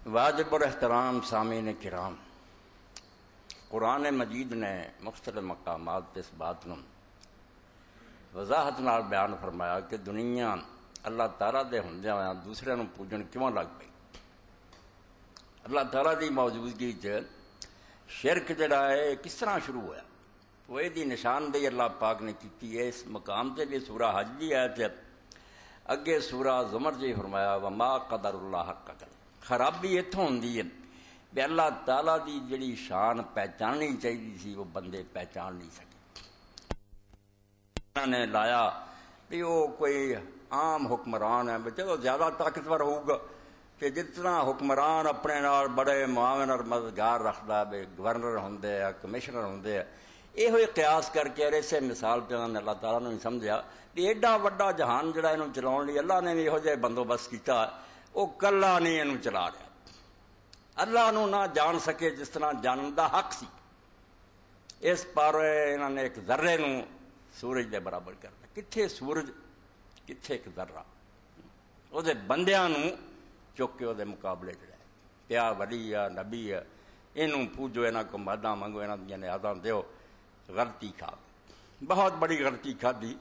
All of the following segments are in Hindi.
वाजब और एहतराम सामिन किराम कुरान मजीद ने मुख्तल मकाम इस बात न वजाहत न बयान फरमाया कि दुनिया अल्लाह तारा दे दूसर होया पूजन क्यों लग पी अल्लाह तारा की मौजूदगी शिरक जरा है किस तरह शुरू होया तो ये निशानदेही अल्लाह पाक ने की है इस मकाम से भी सूरा हज भी है अगे सूरा जुमर जी फरमाया व मा कदर उल्लाह कदर। खराबी इतों होंगी है भी अल्लाह तला की जी शान पहचाननी चाहिए सी वो बंदे पहचान नहीं सके। ने लाया भी वह कोई आम हुक्मरान है भी चलो तो ज़्यादा ताकतवर होगा कि जितना हुक्मरान अपने बड़े मुआवन और मददगार रखता है भी गवर्नर होंगे कमिश्नर होंगे ਇਹੋ ਹੀ ਕਿਆਸ ਕਰਕੇ ਔਰ ਇਸੇ ਮਿਸਾਲ ਤੇ ਉਹਨਾਂ ਨੇ ਅੱਲਾਹ ਤਾਲਾ ਨੂੰ ਵੀ ਸਮਝਿਆ ਵੀ ਐਡਾ ਵੱਡਾ ਜਹਾਨ ਜਿਹੜਾ ਇਹਨੂੰ ਚਲਾਉਣ ਲਈ ਅੱਲਾਹ ਨੇ ਵੀ ਇਹੋ ਜਿਹਾ ਬੰਦੋਬਸਤ ਕੀਤਾ ਉਹ ਕੱਲਾ ਨਹੀਂ ਇਹਨੂੰ ਚਲਾ ਰਿਹਾ ਅੱਲਾਹ ਨੂੰ ਨਾ ਜਾਣ ਸਕੇ ਜਿਸ ਤਰ੍ਹਾਂ ਜਾਣਨ ਦਾ ਹੱਕ ਸੀ ਇਸ ਪਰ ਇਹਨਾਂ ਨੇ ਇੱਕ ਜ਼ਰਰੇ ਨੂੰ ਸੂਰਜ ਦੇ ਬਰਾਬਰ ਕਰਨਾ ਕਿੱਥੇ ਸੂਰਜ ਕਿੱਥੇ ਇੱਕ ਜ਼ਰਰਾ ਉਹਦੇ ਬੰਦਿਆਂ ਨੂੰ ਚੁੱਕ ਕੇ ਉਹਦੇ ਮੁਕਾਬਲੇ ਚ ਲੈ ਪਿਆ ਵਲੀ ਆ ਨਬੀ ਆ ਇਹਨੂੰ ਪੂਜੋ ਇਹਨਾਂ ਕੋ ਮਾਦਾ ਮੰਗੋ ਇਹਨਾਂ ਦੀਆਂ ਨਿਆਜ਼ਾਂ ਦਿਓ गलती खा बहुत बड़ी गलती खाधी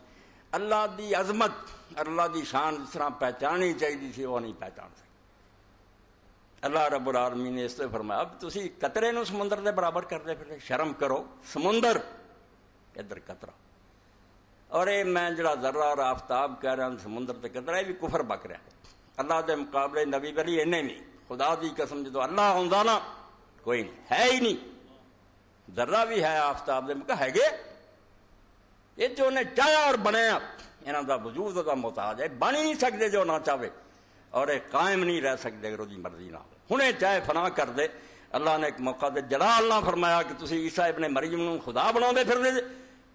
अल्लाह की अजमत, अल्लाह की शान जिस तरह पहचानी चाहिए थी वह नहीं पहचान सकती। अल्लाह रबुल आलमी ने इसलिए फरमाया, अब तुम कतरे न समुद्र के बराबर करते फिर शर्म करो। समुंदर, इधर कतरा। और ये मैं जरा जर्रा और आफ्ताब कह रहा समुद्र से कतरा भी कुफर बक रहा अल्लाह के मुकाबले नबी बली इन्हें नहीं। खुदा की कसम जो अल्लाह होंगे ना, कोई नहीं, है ही नहीं। ਜ਼ਰਾ ਵੀ ਹੈ ਆਫਤਾਬ ਦੇ ਮੁਕਾ ਹੈਗੇ ਇਹ ਜੋ ਨੇ ਚਾਹਿਆ ਔਰ ਬਣਿਆ ਇਹਨਾਂ ਦਾ ਵਜੂਦ ਦਾ ਮੁਤਾਜ ਹੈ ਬਣ ਹੀ ਨਹੀਂ ਸਕਦੇ ਜੋ ਨਾ ਚਾਵੇ ਔਰ ਇਹ ਕਾਇਮ ਨਹੀਂ ਰਹਿ ਸਕਦੇ ਅਗਰ ਉਹਦੀ ਮਰਜ਼ੀ ਨਾਲ ਹੁਣੇ ਚਾਹੇ ਫਨਾ ਕਰ ਦੇ ਅੱਲਾਹ ਨੇ ਇੱਕ ਮੌਕਾ ਤੇ ਜਲਾਲ ਨਾਲ ਫਰਮਾਇਆ ਕਿ ਤੁਸੀਂ ਈਸਾ ਇਬਨ ਮਰੀਮ ਨੂੰ ਖੁਦਾ ਬਣਾਉਂਦੇ ਫਿਰਦੇ ਜੇ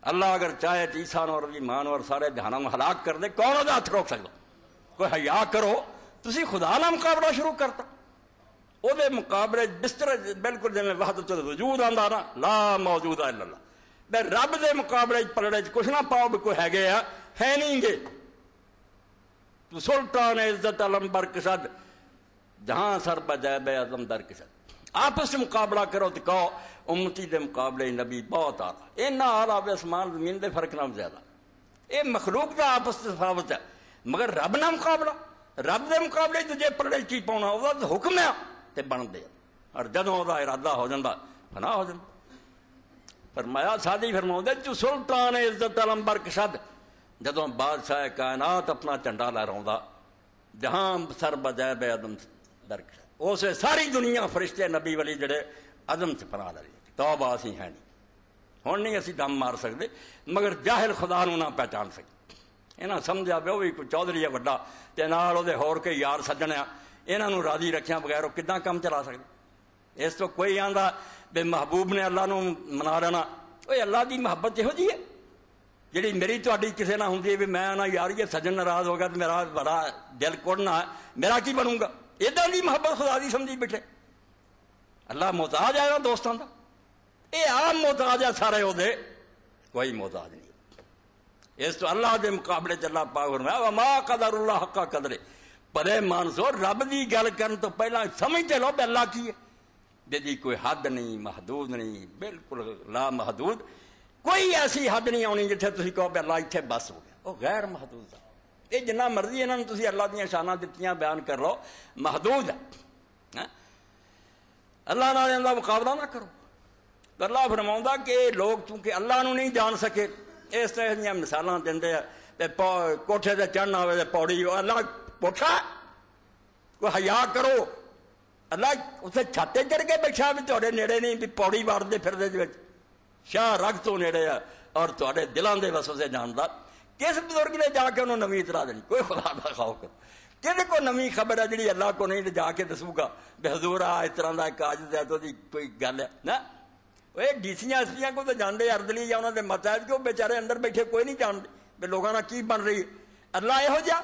ਅੱਲਾਹ ਅਗਰ ਚਾਹੇ ਈਸਾ ਨੂੰ ਔਰ ਦੀ ਮਾਂ ਨੂੰ ਔਰ ਸਾਰੇ ਜਹਾਨਾਂ ਨੂੰ ਹਲਾਕ ਕਰ ਦੇ ਕੌਣ ਉਹਦਾ ਹੱਥ ਰੋਕ ਸਕਦਾ ਕੋਈ ਹਿਆ ਕਰੋ ਤੁਸੀਂ ਖੁਦਾ ਉਹਦੇ ਮੁਕਾਬਲੇ ਬਿਸਤਰ ਬਿਲਕੁਲ ਜਿਵੇਂ ਵਹਦਤ ਵਜੂਦ ਆਂਦਾ ਨਾ ਲਾ ਮੌਜੂਦ ਹੈ ਅੱਲਾਹ ਬੇ ਰੱਬ ਦੇ ਮੁਕਾਬਲੇ ਚ ਪਲੜੇ ਚ ਕੁਛ ਨਾ ਪਾਓ ਵੀ ਕੋਈ ਹੈਗੇ ਆ ਹੈ ਨਹੀਂਗੇ ਤੂੰ ਸੁਲਤਾਨ ਇੱਜ਼ਤ ਅਲਮ ਬਰਕਸਦ ਜਹਾਂ ਸਰ ਬਜਾਏ ਬੇ ਆਜ਼ਮ ਦਰ ਕਿਸਦ ਆਪਸ ਵਿੱਚ ਮੁਕਾਬਲਾ ਕਰੋ ਤੇ ਕਹੋ ਉਮਤੀ ਦੇ ਮੁਕਾਬਲੇ ਨਬੀ ਬਹੁਤ ਆਲਾ ਇਹਨਾਂ ਆਲਾ ਵੇ ਅਸਮਾਨ ਜ਼ਮੀਨ ਦੇ ਫਰਕ ਨਾਲ ਜ਼ਿਆਦਾ ਇਹ ਮਖਲੂਕ ਦਾ ਆਪਸ ਵਿੱਚ ਤਫਾਵਤ ਹੈ ਮਗਰ ਰੱਬ ਨਾਲ ਮੁਕਾਬਲਾ ਰੱਬ ਦੇ ਮੁਕਾਬਲੇ ਦੂਜੇ ਪਲੜੇ ਕੀ ਪਾਉਣਾ ਉਹਦਾ ਤਾਂ ਹੁਕਮ ਆ ਤੇ ਬਣਦੇ ਔਰ ਜਦੋਂ ਉਹਦਾ ਇਰਾਦਾ ਹੋ ਜਾਂਦਾ ਫਨਾ ਹੋ ਜਾਂਦਾ ਫਰਮਾਇਆ ਸਾਦੀ ਫਰਮਾਉਂਦੇ ਤੂੰ ਸੁਲਤਾਨ ਇੱਜ਼ਤ ਅਲਮ ਬਰਕਸਦ ਜਦੋਂ ਬਾਦਸ਼ਾਹ ਕਾਇਨਾਤ ਆਪਣਾ ਝੰਡਾ ਲਹਿਰਾਉਂਦਾ ਜਹਾਂ ਸਰ ਬਜਾਏ ਬੇ ਆਦਮ ਦਰਕ ਉਸੇ ਸਾਰੀ ਦੁਨੀਆ ਫਰਿਸ਼ਤੇ ਨਬੀ ਵਲੀ ਜਿਹੜੇ ਆਦਮ ਚ ਪਨਾ ਲੈ ਤੌਬਾ ਅਸੀਂ ਹੈ ਨਹੀਂ ਹੁਣ ਨਹੀਂ ਅਸੀਂ ਦਮ ਮਾਰ ਸਕਦੇ ਮਗਰ ਜਾਹਿਲ ਖੁਦਾ ਨੂੰ ਨਾ ਪਹਿਚਾਨ ਸਕੇ ਇਹਨਾਂ ਸਮਝਿਆ ਵੀ ਉਹ ਵੀ ਕੋਈ ਚੌਧਰੀ ਹੈ ਵੱਡਾ ਤੇ ਨਾਲ ਉਹਦੇ ਹੋਰ ਕੇ ਯਾਰ ਸੱਜਣਿਆ इन्हों राज़ी रखिया बगैर कि कम चला सकते इस तो कोई आंदा, बे महबूब ने अल्लाह न मना रहना। अल्लाह की मुहब्बत योजी है? जी मेरी थोड़ी किसी ना होंगी भी मैं ना यार ये सज्जन नाराज़ होगा तो मेरा बड़ा दिल कुड़ना है, मेरा की बनूँगा? इदा की मुहब्बत खुदा दी समझी बैठे। अल्लाह मोहताज है ना दोस्तों का यह आम मोहताज है सारे ओदे कोई मोहताज नहीं। इस तो अल्लाह के मुकाबले चला पागुर मैं वा माँ कदर उल्ला हका कदरे। ਪਰੇ ਮਾਨਸੋ ਰੱਬ ਦੀ ਗੱਲ ਕਰਨ ਤੋਂ ਪਹਿਲਾਂ ਸਮਝਦੇ ਲੋ ਵੀ ਅੱਲਾ ਕੀ ਹੈ ਜਿਹਦੀ ਕੋਈ ਹੱਦ ਨਹੀਂ ਮਹਦੂਦ ਨਹੀਂ ਬਿਲਕੁਲ ਲਾ ਮਹਦੂਦ ਕੋਈ ਐਸੀ ਹੱਦ ਨਹੀਂ ਆਉਣੀ ਜਿੱਥੇ ਤੁਸੀਂ ਕਹੋ ਵੀ ਅੱਲਾ ਇੱਥੇ ਬਸ ਹੋ ਗਿਆ ਉਹ ਗੈਰ ਮਹਦੂਦ ਹੈ ਇਹ ਜਿੰਨਾ ਮਰਜ਼ੀ ਇਹਨਾਂ ਨੂੰ ਤੁਸੀਂ ਅੱਲਾ ਦੀਆਂ ਸ਼ਾਨਾਂ ਦਿੱਤੀਆਂ ਬਿਆਨ ਕਰ ਲਓ ਮਹਦੂਦ ਹੈ ਅੱਲਾ ਨਾਲ ਇਹਦਾ ਮੁਕਾਬਲਾ ਨਾ ਕਰੋ ਅੱਲਾ ਫਰਮਾਉਂਦਾ ਕਿ ਲੋਕ ਕਿਉਂਕਿ ਅੱਲਾ ਨੂੰ ਨਹੀਂ ਜਾਣ ਸਕੇ ਇਸ ਤਰ੍ਹਾਂ ਦੀਆਂ ਮਿਸਾਲਾਂ ਦਿੰਦੇ ਆ ਤੇ ਕੋਠੇ ਤੇ ਚੜਨਾ ਹੋਵੇ ਤੇ ਪੌੜੀ ਅੱਲਾ ਕੋਠਾ ਕੋਈ ਹਿਆ ਕਰੋ ਅੱਲਾ ਉਸੇ ਛਾਤੇ ਚੜ ਕੇ ਬੈਠਾ ਵੀ ਤੁਹਾਡੇ ਨੇੜੇ ਨਹੀਂ ਵੀ ਪੌੜੀ ਵਾਰਦੇ ਫਿਰਦੇ ਦੇ ਵਿੱਚ ਸ਼ਾਹ ਰਗ ਤੋਂ ਨੇੜੇ ਆ ਔਰ ਤੁਹਾਡੇ ਦਿਲਾਂ ਦੇ ਵਸਵਸੇ ਜਾਣਦਾ ਕਿਸ ਬਜ਼ੁਰਗ ਨੇ ਜਾ ਕੇ ਉਹਨੂੰ ਨਵੀਂ ਇਤਰਾ ਦੇਣੀ ਕੋਈ ਖੁਦਾ ਦਾ ਖੌਫ ਕਰ ਕਿਹਦੇ ਕੋ ਨਵੀਂ ਖਬਰ ਹੈ ਜਿਹੜੀ ਅੱਲਾਹ ਕੋ ਨਹੀਂ ਜਾ ਕੇ ਦੱਸੂਗਾ ਵੀ ਹਜ਼ੂਰ ਆ ਇਸ ਤਰ੍ਹਾਂ ਦਾ ਕਾਜ ਹੈ ਤਾਂ ਉਹਦੀ ਕੋਈ ਗੱਲ ਹੈ ਨਾ ਓਏ ਡੀਸੀਆਂ ਐਸਪੀਆਂ ਕੋ ਤਾਂ ਜਾਣਦੇ ਅਰਦਲੀ ਜਾਂ ਉਹਨਾਂ ਦੇ ਮਤਾਇਬ ਕਿ ਉਹ ਵਿਚਾਰੇ ਅੰਦਰ ਬੈਠੇ ਕੋਈ ਨਹੀਂ ਜਾਣਦੇ ਵੀ ਲੋਕਾਂ ਨਾਲ ਕੀ ਬਣ ਰਹੀ ਅੱਲਾ ਇਹੋ ਜਿਹਾ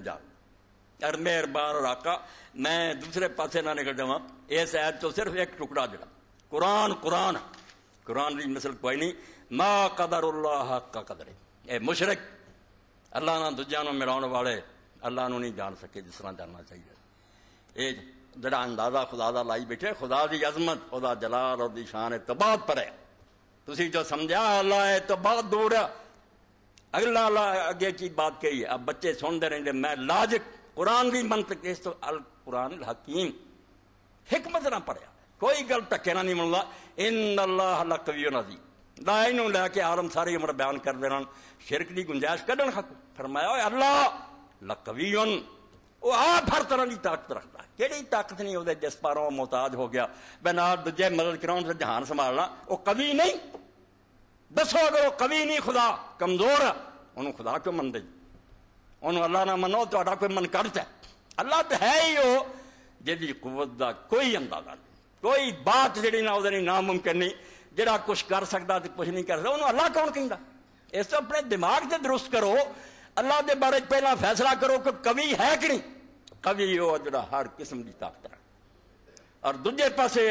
जान और मेहरबान मैं दूसरे पासे ना निकल जावा। इस ऐद चो तो सिर्फ़ एक टुकड़ा जरा कुरान कुरान। कुरान की नस्ल कोई नहीं। मा कदर उल्लाह का कदर। ए मुशरक, अल्लाह ना दूजा मिलाने वाले, अल्लाह नहीं जान सके जिस तरह जानना चाहिए। ये जरा अंदाज़ा खुदा का लाई बैठे, खुदा की अजमत, खुदा जलाल और शान तबाद पर। है तुम जो समझा अल्लाह है तो बहुत दूर है अगला अगे की बात कही अब बच्चे सुनते रहेंगे, मैं लाजिक कुरान भी मंत्र के तो अल कुरान हकीम। हिकमत ना पढ़िया कोई गल धक्के ना नहीं मिलना इन अल्लाह कवियो नदी ना इनू लैके आलम सारी उम्र बयान कर देना। शिरक की गुंजाइश कढ़न हक। फरमाया अल्लाह लकवीन वो आप हर तरह की ताकत रखता कि ताकत नहीं जिस पारों मोहताज हो गया। मैं ना दूजे मदद कराने से जहान संभालना। वह कभी नहीं। दसो अगर कवि नहीं खुदा कमज़ोर है उन्होंने खुदा क्यों मन दी उन्होंने अल्लाह ना मनो तो कोई मन करता है अल्लाह तो है ही जी कुत का कोई अंदाज़ा नहीं कोई बात जी ना नामुमकिन नहीं जरा कुछ कर सकता तो कुछ नहीं कर सकता उन्होंने अल्लाह कौन कहता इस तो अपने दिमाग से दुरुस्त करो अल्लाह के बारे पहला फैसला करो कि कवि है कि नहीं कवि जो हर किस्म की ताकत है और दूजे पासे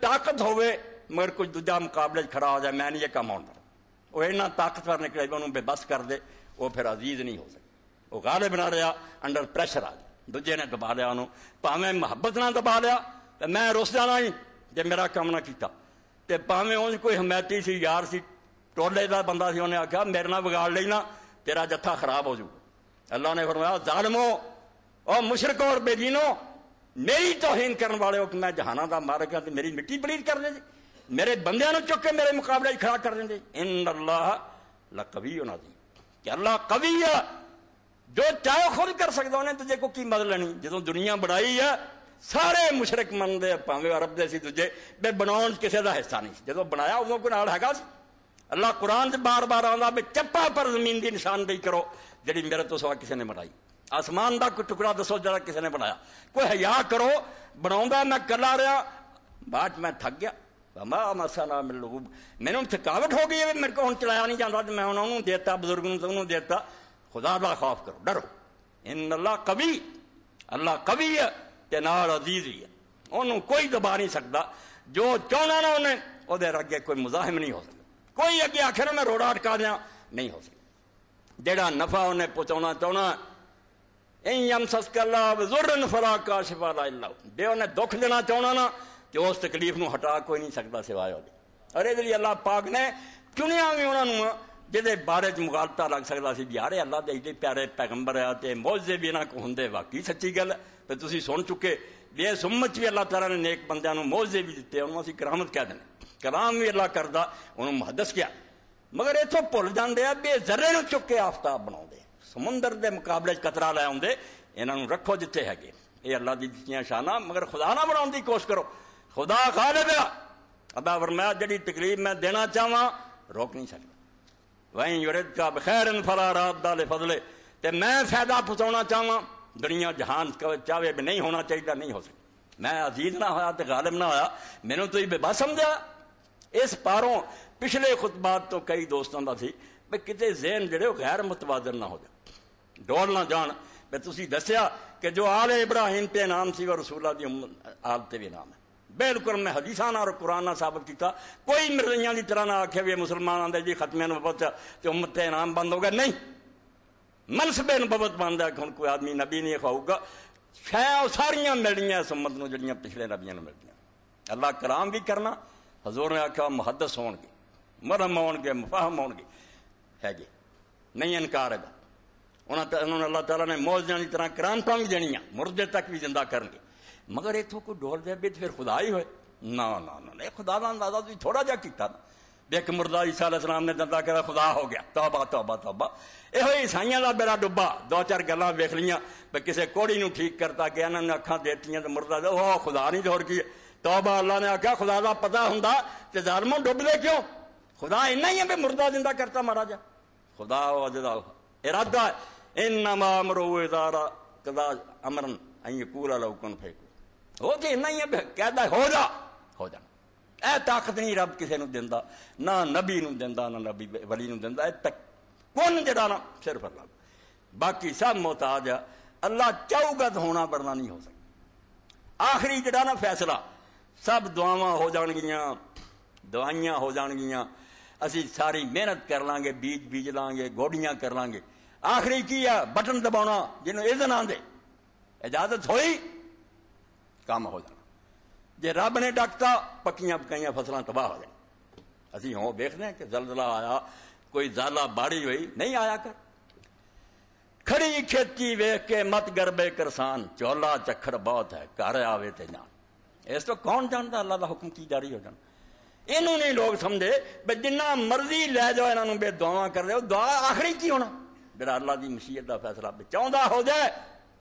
ताकत होवे मगर कुछ दूजा मुकाबले खड़ा हो जाए, मैं नहीं ये कम आना वो इन्ना ताकतवर निकले उन्होंने बेबस कर दे वो फिर अज़ीज़ नहीं हो सके वो गाले बना रहा, अंडर प्रेशर आ गया दूजे ने दबा लिया उन्होंने। भावें मुहब्बत ना दबा लिया तो मैं रुस जाना ही, जे मेरा काम ना किया तो भावें उन कोई हमैती से, यार से, टोले का बंदा से, उन्हें आख्या मेरे ना बिगाड़ लेना तेरा जत्था खराब हो जाऊ अल्लाह ने फरमाया, जालमो और मुशरक और बेदीनो, मेरी तोहीन करने वाले हो मैं जहाना का मारक है तो मेरी मिट्टी पलीट कर दे। जी ਮੇਰੇ ਬੰਦਿਆਂ ਨੂੰ ਚੁੱਕ ਕੇ ਮੇਰੇ ਮੁਕਾਬਲੇ 'ਚ ਖੜਾ ਕਰ ਦਿੰਦੇ ਇਨ ਅੱਲਾਹ ਲਕਵੀ ਉਹਨਾਂ ਦੀ ਕਿ ਅੱਲਾਹ ਕਵੀ ਆ ਜੋ ਚਾਹੇ ਖੁਦ ਕਰ ਸਕਦਾ ਉਹਨੇ ਤੁਝੇ ਕੋ ਕੀ ਮਦਦ ਲੈਣੀ ਜਦੋਂ ਦੁਨੀਆ ਬਣਾਈ ਆ ਸਾਰੇ ਮੁਸ਼ਰਕ ਮੰਨਦੇ ਆ ਭਾਵੇਂ ਅਰਬ ਦੇ ਸੀ ਦੂਜੇ ਬੇ ਬਣਾਉਣ 'ਚ ਕਿਸੇ ਦਾ ਹਿੱਸਾ ਨਹੀਂ ਸੀ ਜਦੋਂ ਬਣਾਇਆ ਉਦੋਂ ਕੋਈ ਨਾਲ ਹੈਗਾ ਸੀ ਅੱਲਾਹ ਕੁਰਾਨ 'ਚ ਬਾਰ-ਬਾਰ ਆਉਂਦਾ ਵੀ ਚੱਪਾ ਪਰ ਜ਼ਮੀਨ ਦੀ ਨਿਸ਼ਾਨਦੇਹੀ ਕਰੋ ਜਿਹੜੀ ਮੇਰੇ ਤੋਂ ਸਵਾ ਕਿਸੇ ਨੇ ਬਣਾਈ ਆਸਮਾਨ ਦਾ ਕੋਈ ਟੁਕੜਾ ਦੱਸੋ ਜਿਹੜਾ ਕਿਸੇ ਨੇ ਬਣਾਇਆ ਕੋਈ ਹਿਆ ਕਰੋ ਬਣਾਉਂਦਾ ਮੈਂ ਕੱਲਾ ਰਿਹਾ ਬਾਅਦ ਮੈਂ ਥੱਕ ਗਿਆ ਮਾ ਮਸਲਾ ਮਿਲੂ ਮੈਨੂੰ ਥਕਾਵਟ ਹੋ ਗਈ ਹੈ ਮੇਰੇ ਕੋਲ ਹੁਣ ਚਲਾਇਆ ਨਹੀਂ ਜਾਂਦਾ ਤੇ ਮੈਂ ਹੁਣ ਉਹਨੂੰ ਦੇਤਾ ਬਜ਼ੁਰਗ ਨੂੰ ਉਹਨੂੰ ਦੇਤਾ ਖੁਦਾ ਦਾ ਖੌਫ ਕਰੋ ਡਰੋ ਇਨ ਅੱਲਾ ਕਵੀ ਅੱਲਾ ਕਵੀ ਹੈ ਤੇ ਨਾਲ ਅਜ਼ੀਜ਼ ਹੀ ਹੈ ਉਹਨੂੰ ਕੋਈ ਦਬਾ ਨਹੀਂ ਸਕਦਾ ਜੋ ਚਾਹਣਾ ਨਾ ਉਹਨੇ ਉਹਦੇ ਅੱਗੇ ਕੋਈ ਮੁਜ਼ਾਹਿਮ ਨਹੀਂ ਹੋ ਸਕਦਾ ਕੋਈ ਅੱਗੇ ਆਖੇ ਮੈਂ ਰੋੜਾ ਅਟਕਾ ਦਿਆਂ ਨਹੀਂ ਹੋ ਸਕਦਾ ਜਿਹੜਾ ਨਫਾ ਉਹਨੇ ਪਹੁੰਚਾਉਣਾ ਚਾਹਣਾ ਇਨ ਯਮਸਸਕੱਲਾ ਬਜ਼ੁਰਨ ਫਲਾ ਕਾਸ਼ਿਫਾ ਲਾ ਇਲਾ ਜੇ ਉਹਨੇ ਦੁੱਖ ਦੇਣਾ ਚਾਹਣਾ ਨਾ ਤੇ ਉਸ ਤਕਲੀਫ ਨੂੰ ਹਟਾ ਕੋਈ ਨਹੀਂ ਸਕਦਾ ਸਿਵਾਏ ਉਹਦੇ ਅਰੇ ਇਹਦੇ ਲਈ ਅੱਲਾਹ ਪਾਕ ਨੇ ਚੁਣਿਆ ਵੀ ਉਹਨਾਂ ਨੂੰ ਜਿਹਦੇ ਬਾਰੇ ਚ ਮੁਗਾਲਤਾ ਲੱਗ ਸਕਦਾ ਸੀ ਯਾਰੇ ਅੱਲਾਹ ਦੇ ਏਡੇ ਪਿਆਰੇ ਪੈਗੰਬਰ ਆ ਤੇ ਮੌਜੇ ਵੀ ਇਹਨਾਂ ਕੋ ਹੁੰਦੇ ਵਾਕਈ ਸੱਚੀ ਗੱਲ ਤੇ ਤੁਸੀਂ ਸੁਣ ਚੁੱਕੇ ਵੀ ਇਸ ਉਮਤ ਵੀ ਅੱਲਾਹ ਤਾਲਾ ਨੇ ਨੇਕ ਬੰਦਿਆਂ ਨੂੰ ਮੌਜੇ ਵੀ ਦਿੱਤੇ ਉਹਨੂੰ ਅਸੀਂ ਕਰਾਮਤ ਕਹਿ ਦਿੰਦੇ ਕਲਾਮ ਵੀ ਅੱਲਾਹ ਕਰਦਾ ਉਹਨੂੰ ਮੁਹੱਦਸ ਕਿਹਾ ਮਗਰ ਇਥੋਂ ਭੁੱਲ ਜਾਂਦੇ ਆ ਵੀ ਜ਼ਰੇ ਨੂੰ ਚੁੱਕ ਕੇ ਆਫਤਾਬ ਬਣਾਉਂਦੇ ਸਮੁੰਦਰ ਦੇ ਮੁਕਾਬਲੇ 'ਚ ਕਤਰਾ ਲੈ ਆਉਂਦੇ ਇਹਨਾਂ ਨੂੰ ਰੱਖੋ ਜਿੱਥੇ ਹੈਗੇ ਇਹ ਅੱਲਾਹ ਦੀ ਦਿੱਤੀਆਂ ਸ਼ਾਨਾਂ ਮਗਰ ਖੁਦਾ ਨਾ ਬਣਾਉਣ ਦੀ ਕੋਸ਼ਿਸ਼ ਕਰੋ खुदा खा ले अबा मैं जड़ी तकलीफ़ मैं देना चाहवा, रोक नहीं सकता। वहीं युरद का बखैर फला रात दाले फजले। तो मैं फ़ायदा पहुँचा चाहवा, दुनिया जहान चाहे भी नहीं होना चाहिए, नहीं हो सकता। मैं अज़ीज़ ना होया तो गालिब ना होया, मैंने तो बेबा समझा इस पारों पिछले खुतबात तो कई दोस्तों का सी भी कितने जेन जोड़े गैर मुतबादर ना हो जाए। डोल ना जा दसिया कि जो आल इब्राहिम पे नाम से और रसूला की उम्र आलते भी नाम है। ਬਿਲਕੁਲ ਮੈਂ ਹਦੀਸਾਂ ਨਾਲ ਕੁਰਾਨ ਨਾਲ ਸਾਬਤ ਕੀਤਾ ਕੋਈ ਮਿਰਜ਼ਈਆਂ ਦੀ ਤਰ੍ਹਾਂ ਨਾ ਆਖਿਆ ਵੀ ਮੁਸਲਮਾਨਾਂ ਦੇ ਜੀ ਖਤਮਿਆਂ ਨੂੰ ਬਬਤ ਤੇ ਉਮਤ ਤੇ ਨਾਮ ਬੰਦ ਹੋ ਗਿਆ ਨਹੀਂ ਮਨਸਬੇ ਨੂੰ ਬਬਤ ਬੰਦਾ ਹੁਣ ਕੋਈ ਆਦਮੀ ਨਬੀ ਨਹੀਂ ਖਾਊਗਾ ਸ਼ੈ ਸਾਰੀਆਂ ਮਿਲਣੀਆਂ ਇਸ ਉਮਤ ਨੂੰ ਜਿਹੜੀਆਂ ਪਿਛਲੇ ਨਬੀਆਂ ਨੂੰ ਮਿਲਦੀਆਂ ਅੱਲਾਹ ਕਲਾਮ ਵੀ ਕਰਨਾ ਹਜ਼ੂਰ ਨੇ ਆਖਿਆ ਮੁਹੱਦਸ ਹੋਣਗੇ ਮਰਮ ਹੋਣਗੇ ਮੁਫਾਹਮ ਹੋਣਗੇ ਹੈਗੇ ਨਹੀਂ ਇਨਕਾਰ ਹੈਗਾ ਉਹਨਾਂ ਤੇ ਉਹਨਾਂ ਅੱਲਾਹ ਤਾਲਾ ਨੇ ਮੌਜਾਂ ਦੀ ਤਰ੍ਹਾਂ ਕਰਾਮਤਾਂ ਵੀ ਦੇਣੀਆਂ ਮੁਰਦੇ ਤੱਕ ਵੀ ਜ਼ਿੰਦਾ मगर इतों कोई डोल जाए फिर खुदा ही हो ना ना ना नहीं खुदा का अंदाज़ा तुम थोड़ा जहा किया एक देख मुरदा ईसा इस्लाम ने दंदा कह खुदा हो गया। तौबा तौबा तौबा। यो ईसाइया का बेरा डुबा दो चार गल् वेख लिया किसी कोड़ी न ठीक करता गया इन्होंने अखा देती तो मुरदा दे खुदा नहीं ज़ोर की तौबा अल्लाह ने आख्या खुदा का पता हों तो जालमो डुबदे क्यों? खुदा इन्ना ही है भी मुरदा ज़िंदा करता महाराजा खुदा अजदा इरादा इन्ना मामरो इदारा कदा अमरन अकूल कूला लौकन फेकू। ਅਨ ਯਕੂਲ ਲਓ ਕੁਨ ਫੈਕੂ ਉਹ ਤੇ ਇੰਨਾ ਹੀ ਹੈ ਕਹਿੰਦਾ ਹੋ ਜਾ ਹੋ ਜਾ ਇਹ ਤਾਕਤ ਨਹੀਂ ਰੱਬ ਕਿਸੇ ਨੂੰ ਦਿੰਦਾ ਨਾ ਨਬੀ ਨੂੰ ਦਿੰਦਾ ਨਾ ਨਬੀ ਵਲੀ ਨੂੰ ਦਿੰਦਾ ਇਹ ਤੱਕ ਕੋਨ ਜਿਹੜਾ ਨਾ ਸਿਰਫ ਅੱਲਾਹ ਬਾਕੀ ਸਭ ਮੁਹਤਾਜ ਆ ਅੱਲਾਹ ਚਾਹੂਗਾ ਤਾਂ ਹੋਣਾ ਬੜਨਾ ਨਹੀਂ ਹੋ ਸਕਦਾ ਆਖਰੀ ਜਿਹੜਾ ਨਾ ਫੈਸਲਾ ਸਭ ਦੁਆਵਾਂ ਹੋ ਜਾਣਗੀਆਂ ਦਵਾਈਆਂ ਹੋ ਜਾਣਗੀਆਂ ਅਸੀਂ ਸਾਰੀ ਮਿਹਨਤ ਕਰ ਲਾਂਗੇ ਬੀਜ ਬੀਜ ਲਾਂਗੇ ਗੋਡੀਆਂ ਕਰ ਲਾਂਗੇ ਆਖਰੀ ਕੀ ਆ ਬਟਨ ਦਬਾਉਣਾ ਜਿਹਨੂੰ ਇਜ਼ਨ ਆਂਦੇ ਇਜਾਜ਼ਤ ਹੋਈ ਕੰਮ ਹੋ ਜਾਣਾ ਜੇ ਰੱਬ ਨੇ ਡੱਕਤਾ ਪੱਕੀਆਂ ਪਕਾਈਆਂ ਫਸਲਾਂ ਤਬਾਹ ਹੋ ਜਾਣ ਅਸੀਂ ਹੋ ਵੇਖਦੇ ਹਾਂ ਕਿ ਜ਼ਲਜ਼ਲਾ ਆਇਆ ਕੋਈ ਜ਼ਾਲਾ ਬਾੜੀ ਹੋਈ ਨਹੀਂ ਆਇਆ ਕਰ ਖੜੀ ਖੇਤੀ ਵੇਖ ਕੇ ਮਤ ਗਰਬੇ ਕਰਸਾਨ ਚੋਲਾ ਚੱਖੜ ਬਹੁਤ ਹੈ ਘਰ ਆਵੇ ਤੇ ਜਾਣ ਇਸ ਤੋਂ ਕੌਣ ਜਾਣਦਾ ਅੱਲਾ ਦਾ ਹੁਕਮ ਕੀ ਜਾਰੀ ਹੋ ਜਾਣਾ ਇਹਨੂੰ ਨਹੀਂ ਲੋਕ ਸਮਝੇ ਵੀ ਜਿੰਨਾ ਮਰਜ਼ੀ ਲੈ ਜਾਓ ਇਹਨਾਂ ਨੂੰ ਬੇ ਦੁਆਵਾਂ ਕਰ ਲਿਓ ਦੁਆ ਆਖਰੀ ਕੀ ਹੋਣਾ ਜਿਹੜਾ ਅੱਲਾ ਦੀ ਮਸ਼ੀਅਤ ਦਾ ਫੈਸਲਾ ਚਾਹੁੰਦਾ ਹੋ ਜਾਏ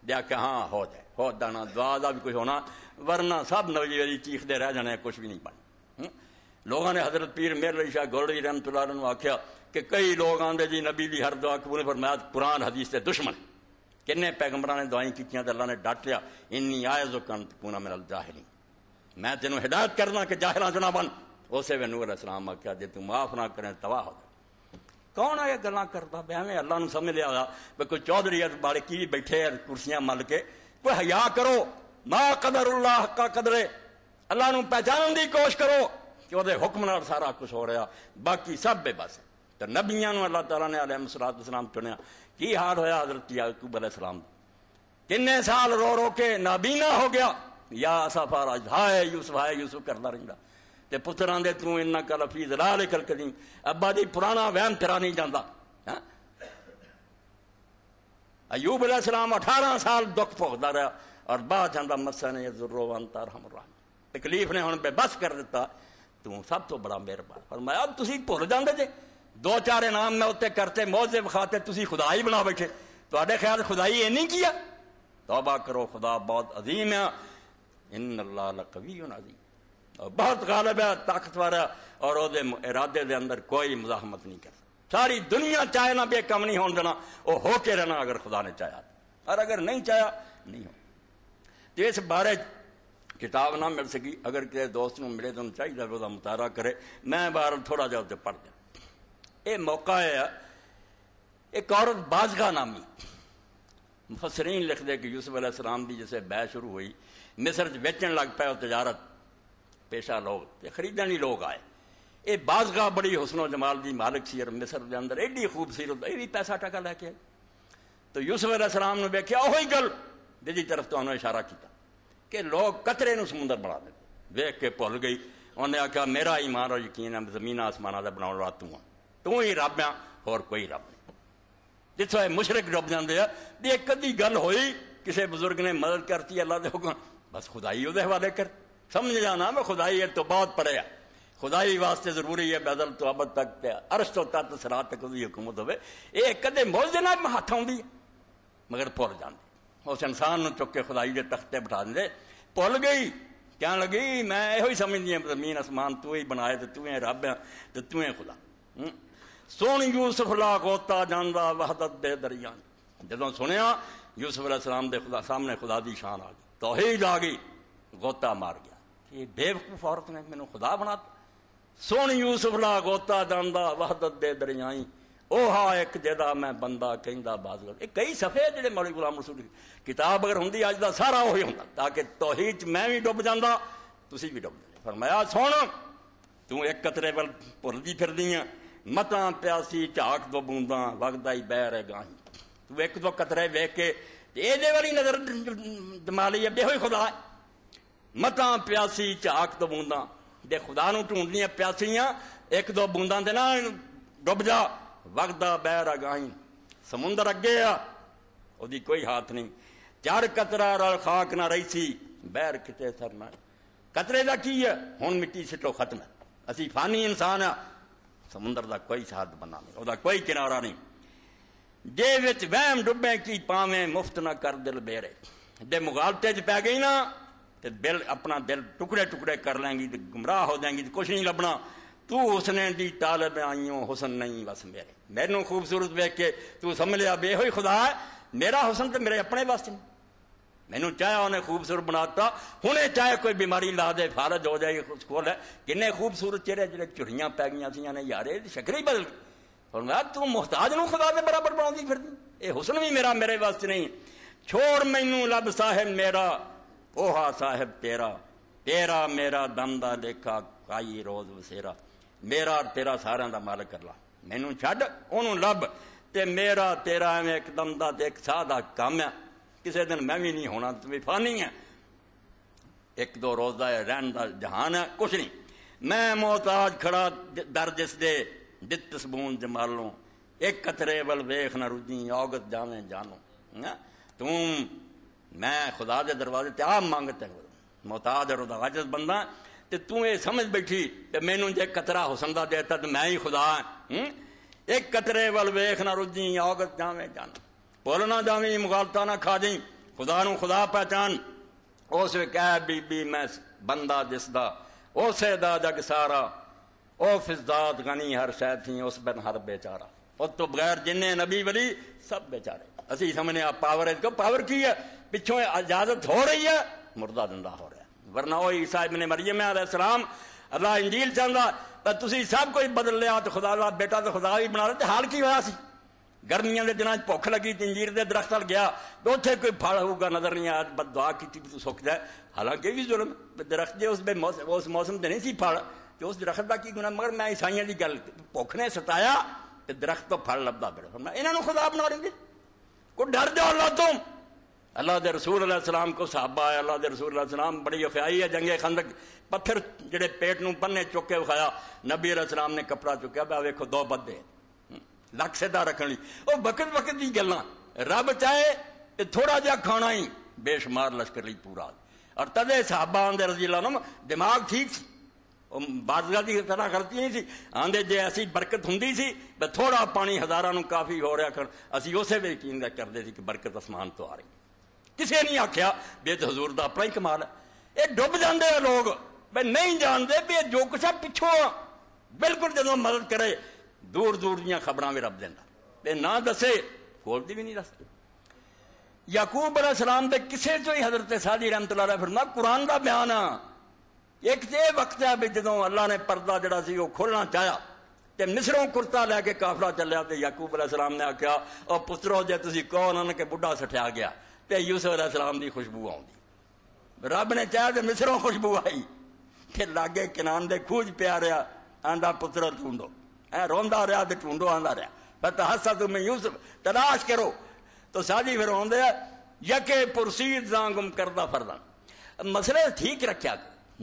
जाके हाँ हो जाए हो। जाना दुआ का भी कुछ होना, वरना सब नवजीवरी चीखते रह जाने, कुछ भी नहीं पाने लोगों ने हज़रत पीर मेर अली शाह गोलड़ी रहमत आख्या कि कई लोग आते जी, नबी की हर दुआ कबूल फरमाया, कुरान, हदीस के दुश्मन किन्ने पैगंबर ने दुआई की अल्लाह ने डाट लिया, इन्नी आय जो कंत पूना मेरा जाहिली मैं तेनों हिदायत करना कि ज़ाहिर चुना बन उसे वे नूर इस्लाम आख्या, जे तू माफ़ ना करें तबाह हो कौन आया गल करता? भैमें अल्लाह समझ लिया कोई चौधरी बाले की बैठे कुर्सियाँ मल के। कोई हया करो। मा कदर उल्लाह हका कदरे। अल्लाह पहचान की कोशिश करो कि हुक्म सारा कुछ हो रहा। बाकी सब बेबस तो नबिया अल्लाह तला ने आलम सलाद सलाम चुने की हाल होया हज़रत याकूब अल सलाम किन्ने साल रो रो के नाबीना हो गया? या सफ़ा राज? हाय यूसुफ हाय यूसुफ, करता रहा ਤੇ ਪੁੱਤਰਾਂ ਦੇ ਤੂੰ ਇੰਨਾ ਕਲ ਫੀ ਜ਼ਲਾਲ ਕਲਕਦੀ ਅੱਬਾ ਜੀ ਪੁਰਾਣਾ ਵਹਿਮ ਤੇਰਾ ਨਹੀਂ ਜਾਂਦਾ ਹਾਂ ਅਯੂਬ ਅਲੈਹ ਸਲਾਮ 18 ਸਾਲ ਦੁੱਖ ਭੋਗਦਾ ਰਿਹਾ ਔਰ ਬਾਅਦ ਜਾਂਦਾ ਮਸਾ ਨੇ ਜ਼ਰੋ ਅੰਤਰ ਹਮਰਾ ਤਕਲੀਫ ਨੇ ਹੁਣ ਬੇਬਸ ਕਰ ਦਿੱਤਾ ਤੂੰ ਸਭ ਤੋਂ ਬੜਾ ਮਿਹਰਬਾਨ ਫਰਮਾਇਆ ਤੁਸੀਂ ਭੁੱਲ ਜਾਂਦੇ ਜੇ ਦੋ ਚਾਰ ਇਨਾਮ ਮੈਂ ਉੱਤੇ ਕਰਤੇ ਮੌਜੇ ਵਿਖਾਤੇ ਤੁਸੀਂ ਖੁਦਾਈ ਬਣਾ ਬੈਠੇ ਤੁਹਾਡੇ ਖਿਆਲ ਖੁਦਾਈ ਇਹ ਨਹੀਂ ਕੀਆ ਤੌਬਾ ਕਰੋ ਖੁਦਾ ਬਹੁਤ ਅਜ਼ੀਮ ਹੈ ਇਨ ਅੱਲਾਹ ਲਕਵੀਉਨ ਅਜ਼ੀਮ ਬਹੁਤ ਗਾਲਬ ਹੈ ਤਾਕਤਵਰ बहुत गालब है, ताकतवर है, और इरादे के अंदर कोई मुजाहमत नहीं कर सारी दुनिया चाहे ना भी कम नहीं होना वह होके रहना अगर खुदा ने चाहा तो। और अगर नहीं चाह, नहीं हो। तो इस बारे किताब ना मिल सकी, अगर किसी दोस्त को मिले तो उन्हें चाहिए वह मुतारा करे। मैं बार थोड़ा जहाँ पढ़ दिया ये मौका है, एक औरत बाजगा नामी। मुफसरीन लिखते कि यूसुफ अलैहिस्सलाम की जैसे बह शुरू हुई, मिस्र वेचन लग पाया तजारत ਲੋਕ ਤੇ ਖਰੀਦਣ ਹੀ ਲੋਕ ਆਏ ਇਹ ਬਾਜ਼ਗਾ ਬੜੀ ਹੁਸਨੋ ਜਮਾਲ ਦੀ ਮਾਲਕ ਸੀ ਔਰ ਮਿਸਰ ਦੇ ਅੰਦਰ ਐਡੀ ਖੂਬਸੂਰਤ ਇਹ ਵੀ ਪੈਸਾ ਟਕਾ ਲੈ ਕੇ ਤੇ ਯੂਸਫ ਅਲੈਹ ਸਲਾਮ ਨੂੰ ਵੇਖਿਆ ਉਹੀ ਗੱਲ ਜਿਹਦੀ ਤਰਫ ਤੁਹਾਨੂੰ ਇਸ਼ਾਰਾ ਕੀਤਾ ਕਿ ਲੋਕ ਕਤਰੇ ਨੂੰ ਸਮੁੰਦਰ ਬਣਾ ਦਿੰਦੇ ਵੇਖ ਕੇ ਭੁੱਲ ਗਈ ਉਹਨੇ ਆਖਿਆ ਮੇਰਾ ਈਮਾਨ ਔਰ ਯਕੀਨ ਹੈ ਜ਼ਮੀਨ ਆਸਮਾਨਾਂ ਦਾ ਬਣਾਉਣ ਵਾਲਾ ਤੂੰ ਆ ਤੂੰ ਹੀ ਰੱਬ ਆ ਹੋਰ ਕੋਈ ਰੱਬ ਨਹੀਂ ਜਿੱਥੋਂ ਇਹ ਮੁਸ਼ਰਕ ਡੁੱਬ ਜਾਂਦੇ ਆ ਵੀ ਇੱਕ ਅੱਧੀ ਗੱਲ ਹੋਈ ਕਿਸੇ ਬਜ਼ੁਰਗ ਨੇ ਮਦਦ ਕਰਤੀ ਅੱਲਾ ਦੇ ਹੁਕਮ ਬਸ ਖੁਦਾਈ ਉਹਦੇ ਹਵਾਲੇ ਕਰ समझ जाना मैं खुदाई तो बहुत परे है। खुदाई वास्ते ज़रूरी है, बैदल तो अब तक अरस तो तत सरा तक उसकी हुकूमत हो ये कदे मोजे ना हथ मगर भुल जाती उस इंसान को चुके खुदाई के तख्ते बिठा देंगे भुल गई कह लगी, मैं यो ही समझनी है ज़मीन आसमान तू ही बनाए तो तू ही रब है तो तू ही खुदा। हम्म। सुन यूसुफ ला कोता जाना वहदत दे दरिया जो सुनिया यूसुफ अलैहिस्सलाम के खुदा सामने खुदा की शान आ गई। तो ही जा गई, गोता मार गई। ਗਈ ਗੋਤਾ ਮਾਰ ਗਿਆ ਇਹ ਬੇਵਕੂਫ ਔਰਤ ਨੇ ਮੈਨੂੰ ਖੁਦਾ ਬਣਾ ਸੋਣ ਯੂਸਫ ਲਾ ਗੋਤਾ ਜਾਂਦਾ ਵਹਦਤ ਦੇ ਦਰਿਆਈ ਉਹ ਹਾਂ ਇੱਕ ਜਿਹਦਾ ਮੈਂ ਬੰਦਾ ਕਹਿੰਦਾ ਬਾਜ਼ ਇਹ ਕਈ ਸਫੇ ਜਿਹੜੇ ਮੌਲੀ ਗੁਲਾਮ ਰਸੂਲ ਕਿਤਾਬ ਅਗਰ ਹੁੰਦੀ ਅੱਜ ਦਾ ਸਾਰਾ ਉਹੀ ਹੁੰਦਾ ਤਾਂ ਕਿ ਤੌਹੀਦ ਚ ਮੈਂ ਵੀ ਡੁੱਬ ਜਾਂਦਾ ਤੁਸੀਂ ਵੀ ਡੁੱਬ ਜਾਂਦੇ ਫਰਮਾਇਆ ਸੁਣ ਤੂੰ ਇੱਕ ਕਤਰੇ ਵੱਲ ਭੁੱਲਦੀ ਫਿਰਦੀ ਆ ਮਤਾਂ ਪਿਆਸੀ ਝਾਕ ਦੋ ਬੂੰਦਾਂ ਵਗਦਾ ਹੀ ਬਹਿ ਰਹਿ ਗਾਹੀ ਤੂੰ ਇੱਕ ਦੋ ਕਤਰੇ ਵੇਖ ਕੇ ਇਹਦੇ ਵਾਲੀ ਨਜ਼ਰ ਦਮਾ ਲਈ ਅੱਡੇ ਹੋਈ ਖੁਦਾ ਮਤਾਂ ਪਿਆਸੀ ਝਾਕ ਦੋ ਬੂੰਦਾਂ ਦੇ ਖੁਦਾ ਨੂੰ ਢੂੰਡਦੀਆਂ ਪਿਆਸੀਆਂ ਇੱਕ ਦੋ ਬੂੰਦਾਂ ਦੇ ਨਾਲ ਡੁੱਬ ਜਾ ਵਗਦਾ ਬਹਿ ਰਹਿ ਗਾਹੀ ਸਮੁੰਦਰ ਅੱਗੇ ਆ ਉਹਦੀ ਕੋਈ ਹੱਥ ਨਹੀਂ ਚਾਰ ਕਤਰਾ ਰਲ ਖਾਕ ਨਾ ਰਹੀ ਸੀ ਬਹਿਰ ਕਿਤੇ ਸਰਨਾ ਕਤਰੇ ਦਾ ਕੀ ਹੈ ਹੁਣ ਮਿੱਟੀ ਸਿੱਟੋ ਖਤਮ ਹੈ ਅਸੀਂ ਫਾਨੀ ਇਨਸਾਨ ਆ ਸਮੁੰਦਰ ਦਾ ਕੋਈ ਸਾਧ ਬਣਾ ਨਹੀਂ ਉਹਦਾ ਕੋਈ ਕਿਨਾਰਾ ਨਹੀਂ ਜੇ ਵਿੱਚ ਵਹਿਮ ਡੁੱਬੇ ਕੀ ਪਾਵੇਂ ਮੁਫਤ ਨਾ ਕਰ ਦਿਲ ਬੇਰੇ ਦੇ ਮੁਗਾਲਤੇ 'ਚ ਪੈ ਗਈ ਨਾ तो दिल अपना दिल टुकड़े टुकड़े कर लेंगी तो गुमराह हो जाएँगी तो कुछ नहीं लभना। तू हुसने की तालब आईयों, हुसन नहीं बस मेरे। मैनू खूबसूरत वेख के तू समझ लिया बेहो खुदा है, मेरा हुसन तो मेरे अपने वास्ते मैनू चाहे उन्हें खूबसूरत बनाता, हूने चाहे कोई बीमारी ला दे, फारज हो जाए खोल है। किन्ने खूबसूरत चेहरे जो झुड़ियाँ पै गई थी यार शक्ल ही बदल और मैं तू मुहताज न खुदा के बराबर बना फिर यह हुसन भी मेरा, मेरे वास्ते नहीं। छोड़ मैनू लब साहेब मेरा। ओहा साहेब, तेरा तेरा मेरा दम दा देखा, काई रोज वसेरा। मेरा तेरा सारा दा मालक अल्ला मैनू छड लभ ते मेरा, तेरा एवं एकदम दा ते एक साह दा कम है किसी दिन मैं भी नहीं होना तुम्हें फानी है एक दो रोज का रहन का जहान है कुछ नहीं। मैं मोहताज खड़ा दर जिस दे, दित सबून जमालो एक कतरे वल वेख न रुझी, औगत जावे जानो। हाँ? तू मैं खुदा के दरवाजे ते आप मंगते है मोहताज और आजत बंदा तो तू ये समझ बैठी, ते मैनू जे कतरा हुसन का देता तो मैं ही खुदा हम्म? एक कतरे वाल वेख ना रुझी औगत जावे जान। भुल ना जावी, मुगालता ना खा जी खुदा नु खुदा पहचान। उस कह, बीबी, मैं बंदा जिसदा उस दा जग सारा ओ फिजात गनी हर शह थी, उस बिन हर बेचारा। ਉਹ ਤੋਂ ਬਗੈਰ ਜਿੰਨੇ ਨਬੀ ਵਲੀ ਸਭ ਬੇਚਾਰੇ ਅਸੀਂ ਸਮਝਨੇ ਆ ਪਾਵਰ ਹੈ ਪਾਵਰ ਕੀ ਹੈ ਪਿੱਛੋਂ ਇਜਾਜ਼ਤ ਹੋ ਰਹੀ ਹੈ ਮੁਰਦਾ ਦਿੰਦਾ ਹੋ ਰਿਹਾ ਵਰਨਾ ਉਹ ਈਸਾ ਇਬਨ ਮਰੀਮ ਅਲੈਹਿਸਲਾਮ ਅੱਲਾ ਇੰਜੀਲ ਚਾਹੁੰਦਾ ਤਾਂ ਤੁਸੀਂ ਸਭ ਕੁਝ ਬਦਲ ਲਿਆ ਤੇ ਖੁਦਾ ਦਾ ਬੇਟਾ ਤੇ ਖੁਦਾ ਵੀ ਬਣਾ ਲਿਆ ਤੇ ਹਾਲ ਕੀ ਹੋਇਆ ਸੀ ਗਰਮੀਆਂ ਦੇ ਦਿਨਾਂ 'ਚ ਭੁੱਖ ਲੱਗੀ ਤੰਜੀਰ ਦੇ ਦਰਖਤ ਵੱਲ ਗਿਆ ਤੇ ਉੱਥੇ ਕੋਈ ਫਲ ਹੋਊਗਾ ਨਜ਼ਰ ਨਹੀਂ ਆਇਆ ਬਦਦੁਆ ਕੀਤੀ ਵੀ ਤੂੰ ਸੁੱਕ ਜਾ ਹਾਲਾਂਕਿ ਵੀ ਜ਼ੁਲਮ ਦਰਖਤ ਦੇ ਉਸ ਬੇ ਉਸ ਮੌਸਮ ਤੇ ਨਹੀਂ ਸੀ ਫਲ ਤੇ ਉਸ ਦਰਖਤ ਦਾ ਕੀ ਗੁਨਾਹ ਮਗਰ ਮੈਂ ਈਸਾਈਆਂ ਦੀ ਗੱਲ ਭੁੱਖ ਨੇ ਸਤਾਇਆ ਤੇ ਦਰਖਤ ਤੋਂ ਫਲ ਲੱਭਦਾ ਫਿਰ ਇਹਨਾਂ ਨੂੰ ਖੁਦਾ ਬਣਾ ਲੈਂਦੇ ਕੋ ਡਰ ਜਾਓ ਅੱਲਾਹ ਤੋਂ अल्लाह के रसूल सलाम को साहबा है अल्लाह के रसूल सलाम बड़ी अफियाई है जंगे खंदक पत्थर जेडे पेट न पन्ने चुक के विखाया नबी सलाम ने कपड़ा चुकया बा वेखो दो बदे लक सीधा रखने वो वक्त वक्त की गल रब चाहे तो थोड़ा जहा खाना ही बेशुमार लश्कर ली पूरा और तदे साहबा आंदे रजी नम दिमाग ठीक ਬਾਦਲਾ ਦੀ ਤਰ੍ਹਾਂ ਖਰਚੀ ਨਹੀਂ ਸੀ ਆਂਦੇ ਜੇ ਅਸੀਂ ਬਰਕਤ ਹੁੰਦੀ ਸੀ ਤਾਂ ਥੋੜਾ ਪਾਣੀ ਹਜ਼ਾਰਾਂ ਨੂੰ ਕਾਫੀ ਹੋ ਰਿਹਾ ਕਰ ਅਸੀਂ ਉਸੇ ਵੇ ਯਕੀਨ ਦਾ ਕਰਦੇ ਸੀ ਕਿ ਬਰਕਤ ਅਸਮਾਨ ਤੋਂ ਆ ਰਹੀ ਕਿਸੇ ਨਹੀਂ ਆਖਿਆ ਵੀ ਇਹ ਹਜ਼ੂਰ ਦਾ ਆਪਣਾ ਹੀ ਕਮਾਲ ਹੈ ਇਹ ਡੁੱਬ ਜਾਂਦੇ ਆ ਲੋਕ ਬਈ ਨਹੀਂ ਜਾਣਦੇ ਵੀ ਇਹ ਜੋ ਕੁਛ ਹੈ ਪਿੱਛੋਂ ਬਿਲਕੁਲ ਜਦੋਂ ਮਦਦ ਕਰੇ ਦੂਰ ਦੂਰ ਦੀਆਂ ਖਬਰਾਂ ਵੀ ਰੱਬ ਦਿੰਦਾ ਤੇ ਨਾ ਦੱਸੇ ਕੋਲ ਦੀ ਵੀ ਨਹੀਂ ਦੱਸਦੇ ਯਾਕੂਬ ਅਲੈਹਿਸਲਾਮ ਦੇ ਕਿਸੇ ਤੋਂ ਹੀ ਹਜ਼ਰਤ ਸਾਦੀ ਰਹਿਮਤੁਲਾਹ ਫਰਮਾ ਕੁਰਾਨ ਦਾ ਬਿਆਨ ਆ ਇੱਕ ਤੇ ਵਕਤ ਆ ਵੀ ਜਦੋਂ ਅੱਲਾ ਨੇ ਪਰਦਾ ਜਿਹੜਾ ਸੀ ਉਹ ਖੋਲਣਾ ਚਾਹਿਆ ਤੇ ਮਿਸਰੋਂ ਕੁਰਤਾ ਲੈ ਕੇ ਕਾਫਲਾ ਚੱਲਿਆ ਤੇ ਯਾਕੂਬ ਅਲੈਹਿਸਲਾਮ ਨੇ ਆਖਿਆ ਉਹ ਪੁੱਤਰੋ ਜੇ ਤੁਸੀਂ ਕਹੋ ਉਹਨਾਂ ਨੇ ਕਿ ਬੁੱਢਾ ਸਠਿਆ ਗਿਆ ਤੇ ਯੂਸਫ ਅਲੈਹਿਸਲਾਮ ਦੀ ਖੁਸ਼ਬੂ ਆਉਂਦੀ ਰੱਬ ਨੇ ਚਾਹਿਆ ਤੇ ਮਿਸਰੋਂ ਖੁਸ਼ਬੂ ਆਈ ਤੇ ਲਾਗੇ ਕਿਨਾਨ ਦੇ ਖੂਜ ਪਿਆ ਰਿਆ ਆਂਦਾ ਪੁੱਤਰ ਢੂੰਡੋ ਐ ਰੋਂਦਾ ਰਿਹਾ ਤੇ ਢੂੰਡੋ ਆਂਦਾ ਰਿਹਾ ਪਤਾ ਹੱਸਾ ਤੁਮ ਯੂਸਫ ਤਲਾਸ਼ ਕਰੋ तो साजी फिर आंदे यके पुरसीद जांगुम करदा फरदा मसले ठीक रखा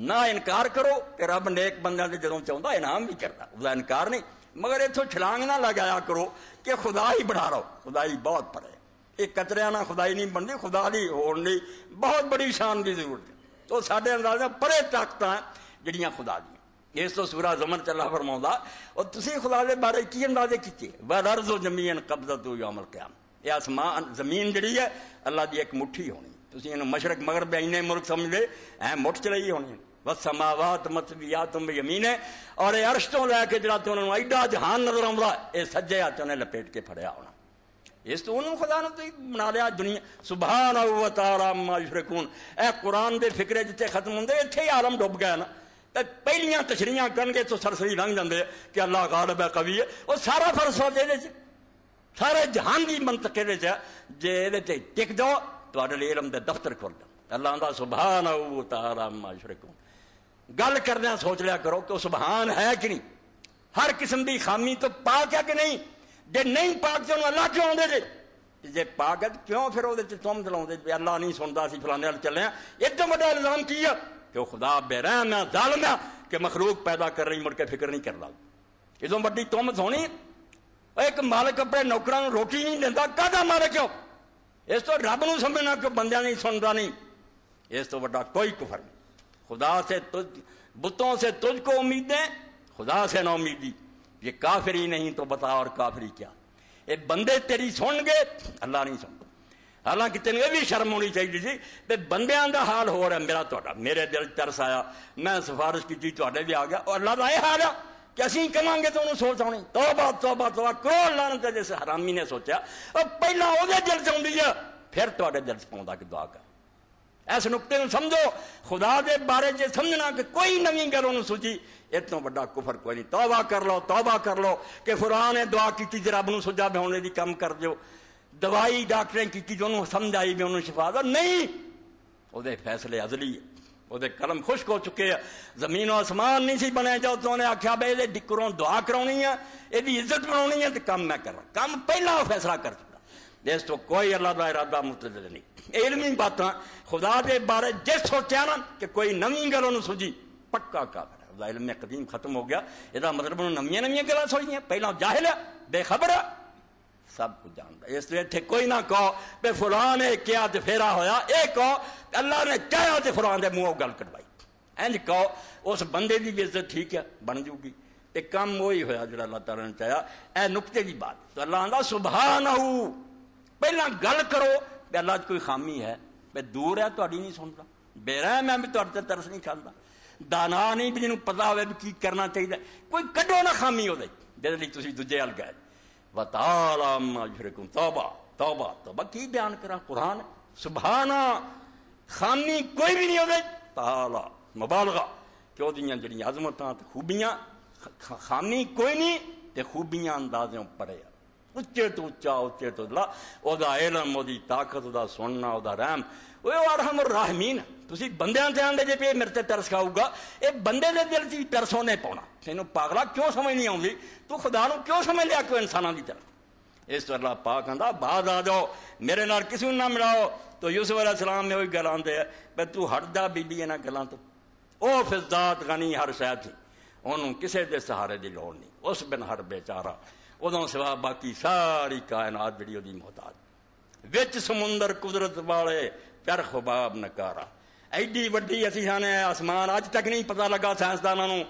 ना इनकार करो कि रब नेक बंद जो चाहता इनाम भी करता उसका इनकार नहीं मगर इतों छलांग ना लगाया करो कि खुदा ही बना रहो खुदाई बहुत पर है ਇਹ ਕਤਰਿਆਂ ਨਾਲ ਖੁਦਾਈ ਨਹੀਂ ਬਣਦੀ ਖੁਦਾ ਦੀ ਹੋਣ ਲਈ ਬਹੁਤ ਬੜੀ ਸ਼ਾਨ ਦੀ ਜ਼ਰੂਰਤ ਹੈ ਤੋਂ ਸਾਡੇ ਅੰਦਾਜ਼ਾ ਪਰੇ ਤਾਕਤਾਂ ਜਿਹੜੀਆਂ ਖੁਦਾ ਦੀਆਂ ਇਸ ਤੋਂ ਸੂਰਾ ਜ਼ਮਨ ਚੱਲਾ ਫਰਮਾਉਂਦਾ ਉਹ ਤੁਸੀਂ ਖੁਦਾ ਦੇ ਬਾਰੇ ਕੀ ਅੰਦਾਜ਼ੇ ਕੀਤੇ ਵਰਜ਼ੋ ਜ਼ਮੀਨ ਕਬਜ਼ਤੂ ਯੌਮਲ ਕਿਆਮ ਇਹ ਅਸਮਾਨ ਜ਼ਮੀਨ ਜਿਹੜੀ ਹੈ ਅੱਲਾ ਦੀ ਇੱਕ ਮੁਠੀ ਹੋਣੀ ਤੁਸੀਂ ਇਹਨੂੰ ਮਸ਼ਰਕ ਮਗਰਬ ਇੰਨੇ ਮੁਲਕ ਸਮਝਦੇ ਐ ਮੁੱਠ ਚ ਰਹੀ ਹੋਣੀ ਬਸ ਸਮਾਵਾਤ ਮਤਵਿਆਤੁਮ ਯਮੀਨ ਹੈ ਔਰ ਇਹ ਅਰਸ਼ ਤੋਂ ਲੈ ਕੇ ਜਿਹੜਾ ਤੁਹਾਨੂੰ ਐਡਾ ਜਹਾਨ ਨਜ਼ਰ ਆਉਂਦਾ ਇਹ ਸੱਜੇ ਹੱਥ ਨੇ ਲਪੇਟ ਕੇ ਫੜਿਆ ਹੋਣਾ ਇਸ ਤੋਂ ਉਹਨੂੰ ਖੁਦਾ ਨੂੰ ਤੁਸੀਂ ਬਣਾ ਲਿਆ ਦੁਨੀਆ ਸੁਭਾਨ ਅੱਲਾਹ ਤਾਲਾ ਮਾ ਯਸ਼ਰਕੂਨ ਇਹ ਕੁਰਾਨ ਦੇ ਫਿਕਰੇ ਜਿੱਥੇ ਖਤਮ ਹੁੰਦੇ ਇੱਥੇ ਹੀ ਆਲਮ ਡੁੱਬ ਗਿਆ ਨਾ ਤੇ ਪਹਿਲੀਆਂ ਤਸ਼ਰੀਆਂ ਕਰਨਗੇ ਤੋਂ ਸਰਸਰੀ ਲੰਘ ਜਾਂਦੇ ਕਿ ਅੱਲਾਹ ਗਾਲਬ ਹੈ ਕਵੀ ਹੈ ਉਹ ਸਾਰਾ ਫਲਸਫਾ ਦੇ ਇਹਦੇ ਚ ਸਾਰੇ ਜਹਾਨ ਦੀ ਮੰਤਕ ਇਹਦੇ ਚ ਜੇ ਇਹਦੇ ਤੇ ਟਿਕ ਜਾਓ ਤੁਹਾਡੇ ਲਈ ਇਲਮ ਦੇ ਦਫ਼ਤਰ ਖੁੱਲ ਜਾਣ ਅੱਲਾਹ ਦਾ ਸੁਭਾਨ ਅੱਲਾਹ ਤਾਲਾ ਮਾ ਯਸ਼ਰਕੂਨ ਗੱਲ ਕਰਦਿਆਂ ਸੋਚ ਲਿਆ ਕਰੋ ਕਿ ਉਹ ਸੁਭਾਨ ਹੈ ਕਿ ਨਹੀਂ ਹਰ ਕਿਸਮ ਦੀ ਖਾਮੀ ਤੋਂ ਪਾਕ ਹੈ ਕਿ ਨਹੀਂ ਜੇ ਨਹੀਂ ਪਾਕ ਤੇ ਉਹਨੂੰ ਅੱਲਾ ਕਿਉਂ ਆਉਂਦੇ ਜੇ ਜੇ ਪਾਕ ਹੈ ਕਿਉਂ ਫਿਰ ਉਹਦੇ ਚ ਤੁਮ ਦਲਾਉਂਦੇ ਵੀ ਅੱਲਾ ਨਹੀਂ ਸੁਣਦਾ ਸੀ ਫਲਾਣੇ ਵਾਲ ਚੱਲੇ ਆ ਇਦੋਂ ਵੱਡਾ ਇਲਜ਼ਾਮ ਕੀ ਆ ਕਿ ਉਹ ਖੁਦਾ ਬੇਰਹਿਮ ਹੈ ਜ਼ਾਲਮ ਹੈ ਕਿ ਮਖਲੂਕ ਪੈਦਾ ਕਰ ਰਹੀ ਮੁੜ ਕੇ ਫਿਕਰ ਨਹੀਂ ਕਰਦਾ ਇਦੋਂ ਵੱਡੀ ਤੁਮ ਹੋਣੀ ਇੱਕ ਮਾਲਕ ਆਪਣੇ ਨੌਕਰਾਂ ਨੂੰ ਰੋਟੀ ਨਹੀਂ ਦਿੰਦਾ ਕਾਹਦਾ ਮਾਲਕ ਹੋ ਇਸ ਤੋਂ ਰੱਬ ਨੂੰ ਸਮਝਣਾ ਕਿ ਬੰਦਿਆਂ ਨਹੀਂ ਸੁਣਦਾ ਨਹੀਂ ਇਸ ਤੋਂ ਵੱਡਾ ਕੋਈ ਕੁਫਰ ਨਹੀਂ खुदा से तुझ बुतों से तुझको उम्मीदें खुदा से ना उम्मीदी ये काफिरी नहीं तो बता और काफिरी क्या ये बंदे तेरी सुन गए अल्लाह नहीं सुनता ਹਾਲਾਂਕਿ ਤੈਨੂੰ ਇਹ ਵੀ ਸ਼ਰਮ ਹੋਣੀ ਚਾਹੀਦੀ ਸੀ ਤੇ ਬੰਦਿਆਂ ਦਾ ਹਾਲ ਹੋ ਰਿਹਾ ਮੇਰਾ ਤੁਹਾਡਾ ਮੇਰੇ ਦਿਲ ਤਰਸ ਆਇਆ ਮੈਂ ਸਿਫਾਰਿਸ਼ ਕੀਤੀ ਤੁਹਾਡੇ ਵੀ ਆ ਗਿਆ ਉਹ ਅੱਲਾਹ ਦਾ ਇਹ ਹਾਲ ਆ ਕਿ ਅਸੀਂ ਕਵਾਂਗੇ ਤਾਂ ਉਹਨੂੰ ਸੋਚ ਆਉਣੀ ਤੋਬਾ ਤੋਬਾ ਤੋਬਾ ਕਰੋ ਲਾਨਤ ਜਿਸ ਹਰਾਮੀ ਨੇ ਸੋਚਿਆ ਉਹ ਪਹਿਲਾਂ ਉਹਦੇ ਦਿਲ 'ਚ ਆਉਂਦੀ ਆ ਫਿਰ ਤੁਹਾਡੇ ਦਿਲ 'ਚ ਪਾਉਂਦਾ ਕਿ ਦੁਆ ਕਰ ਇਸ ਨੁਕਤੇ ਨੂੰ ਸਮਝੋ ਖੁਦਾ ਦੇ ਬਾਰੇ ਜੇ ਸਮਝਣਾ ਕਿ ਕੋਈ ਨਵੀਂ ਗੱਲ ਉਹਨੂੰ ਸੁਝੀ ਇਹ ਤੋਂ ਵੱਡਾ ਕੁਫਰ ਕੋਈ ਨਹੀਂ ਤੌਬਾ ਕਰ ਲਓ ਤੌਬਾ ਕਰ ਲਓ ਕਿ ਫੁਰਾਨ ਨੇ ਦੁਆ ਕੀਤੀ ਜੇ ਰੱਬ ਨੂੰ ਸੁਝਾ ਬਿਹਾਉਣੇ ਦੀ ਕੰਮ ਕਰ ਦਿਓ ਦਵਾਈ ਡਾਕਟਰਾਂ ਕੀਤੀ ਤੇ ਉਹਨੂੰ ਸਮਝ ਆਈ ਵੀ ਉਹਨੂੰ ਸ਼ਿਫਾ ਦੋ ਨਹੀਂ ਉਹਦੇ ਫੈਸਲੇ ਅਜ਼ਲੀ ਉਹਦੇ ਕਲਮ ਖੁਸ਼ਕ ਹੋ ਚੁੱਕੇ ਆ ਜ਼ਮੀਨ ਔਰ ਅਸਮਾਨ ਨਹੀਂ ਸੀ ਬਣਿਆ ਜਦੋਂ ਤੋਂ ਉਹਨੇ ਆਖਿਆ ਬਈ ਇਹਦੇ ਡਿਕਰੋਂ ਦੁਆ ਕਰਾਉਣੀ ਆ ਇਹਦੀ ਇੱਜ਼ਤ ਬਣਾਉਣੀ ਆ ਤੇ ਕੰਮ ਮੈਂ ਕਰਾਂ ਕੰਮ ਪਹਿਲਾਂ ਉਹ ਫੈਸਲਾ ਕਰ ਚੁੱਕਾ ਇਸ ਤੋਂ ਕੋਈ ਅੱਲਾਹ ਦਾ ਇਰਾਦਾ ਮੁਤਜ਼ਲ ਨਹੀਂ ਇਲਮੀ ਬਾਤਾਂ ਖੁਦਾ ਦੇ ਬਾਰੇ ਜੇ ਸੋਚਿਆ ਨਾ ਕਿ ਕੋਈ ਨਵੀਂ ਗੱਲ ਉਹਨੂੰ ਸੁਝੀ ਪੱਕਾ ਕਾਫਰ ਹੈ ਉਹਦਾ ਇਲਮ ਕਦੀਮ ਖਤਮ ਹੋ ਗਿਆ ਇਹਦਾ ਮਤਲਬ ਉਹਨੂੰ ਨਵੀਆਂ ਨਵੀਆਂ ਗੱਲਾਂ ਸੋਚੀਆਂ ਪਹਿਲਾਂ ਜਾਹਿਲ ਆ ਬੇਖਬਰ सब कुछ जानता है। इसलिए इतने कोई ना कहो, बे फलान ने क्या तो फेरा होया? एक कहो, अल्लाह ने क्या तो फुरान के मुँह गल कटवाई इंज कहो, उस बंदे की भी इज़्ज़त ठीक है, बन जूगी। तो कम उ होया जो अल्लाह तला ने चाहिए ए नुकते की बात। तो अल्लाह आंदा सुबह ना पहला गल करो अल्लाह कोई खामी है। बे दूर है तो नहीं सुन रहा बेरहम मैं मैं तो तरस नहीं खाता दाना नहीं, भी जिन्होंने पता हो करना चाहिए कोई कडो ना खामी हो जिस दूजे हल गए वतालाकुम तोबा तोबा की बयान करा कुरान? सुबहाना खामी कोई भी नहीं ताला मुबालगा। क्यों खूबियाँ खामी कोई नहीं खूबियाँ अंदाजे परे उच्चे तो उच्चा, उच्चे तो ला ओदा इलम, ओदी ताकत, ओदा सुनना, ओदा रहम ਉਹਦਾ ਇਲਮ ਉਹਦੀ ਤਾਕਤ ਉਹਦਾ ਸੁਣਨਾ ਉਹਦਾ ਰਹਿਮ ਉਹ ਅਰਹਮ ਰਾਹਮੀਨ ਤੁਸੀਂ ਬੰਦਿਆਂ ਤੇ ਆਂਦੇ ਜੇ ਪੇ ਮੇਰੇ ਤੇ ਤਰਸ ਖਾਊਗਾ ਇਹ ਬੰਦੇ ਦੇ ਦਿਲ 'ਚ ਤਰਸ ਉਹਨੇ ਪਾਉਣਾ ਤੈਨੂੰ ਪਾਗਲਾ ਕਿਉਂ ਸਮਝ ਨਹੀਂ ਆਉਂਦੀ ਤੂੰ ਖੁਦਾ ਨੂੰ ਕਿਉਂ ਸਮਝ ਲਿਆ ਕਿ ਇਨਸਾਨਾਂ ਦੀ ਤਰ੍ਹਾਂ ਇਸ ਤੋਂ ਅੱਲਾਹ ਪਾਕ ਕਹਿੰਦਾ ਬਾਦ ਆ ਜਾਓ ਮੇਰੇ ਨਾਲ ਕਿਸੇ ਨੂੰ ਨਾ ਮਿਲਾਓ ਤੋ ਯੂਸਫ ਅਲੈਹ ਸਲਾਮ ਨੇ ਉਹ ਗੱਲ ਆਂਦੇ ਆ ਵੀ ਤੂੰ ਹਟਦਾ ਬੀਬੀ ਇਹਨਾਂ ਗੱਲਾਂ ਤੋਂ ਉਹ ਫਿਜ਼ਾਤ ਗਨੀ ਹਰ ਸ਼ੈ ਸੀ ਉਹਨੂੰ ਕਿਸੇ ਦੇ ਸਹਾਰੇ ਦੀ ਲੋੜ ਨਹੀਂ ਉਸ ਬਿਨ ਹਰ ਬੇਚਾਰਾ ਉਦੋਂ ਸਿਵਾ ਬਾਕੀ ਸਾਰੀ ਕਾਇਨਾਤ ਜਿਹੜੀ ਉਹਦੀ ਮੁਹਤਾਜ ਵਿੱਚ ਸਮੁੰਦਰ ਕੁਦਰਤ ਵਾਲੇ ਕਰ ਖੁਬਾਬ ਨਕਾਰਾ ਐਡੀ ਵੱਡੀ ਅਸੀਂ ਜਾਣੇ ਆਸਮਾਨ ਅੱਜ ਤੱਕ ਨਹੀਂ ਪਤਾ ਲੱਗਾ ਸਾਇੰਸਦਾਨਾਂ ਨੂੰ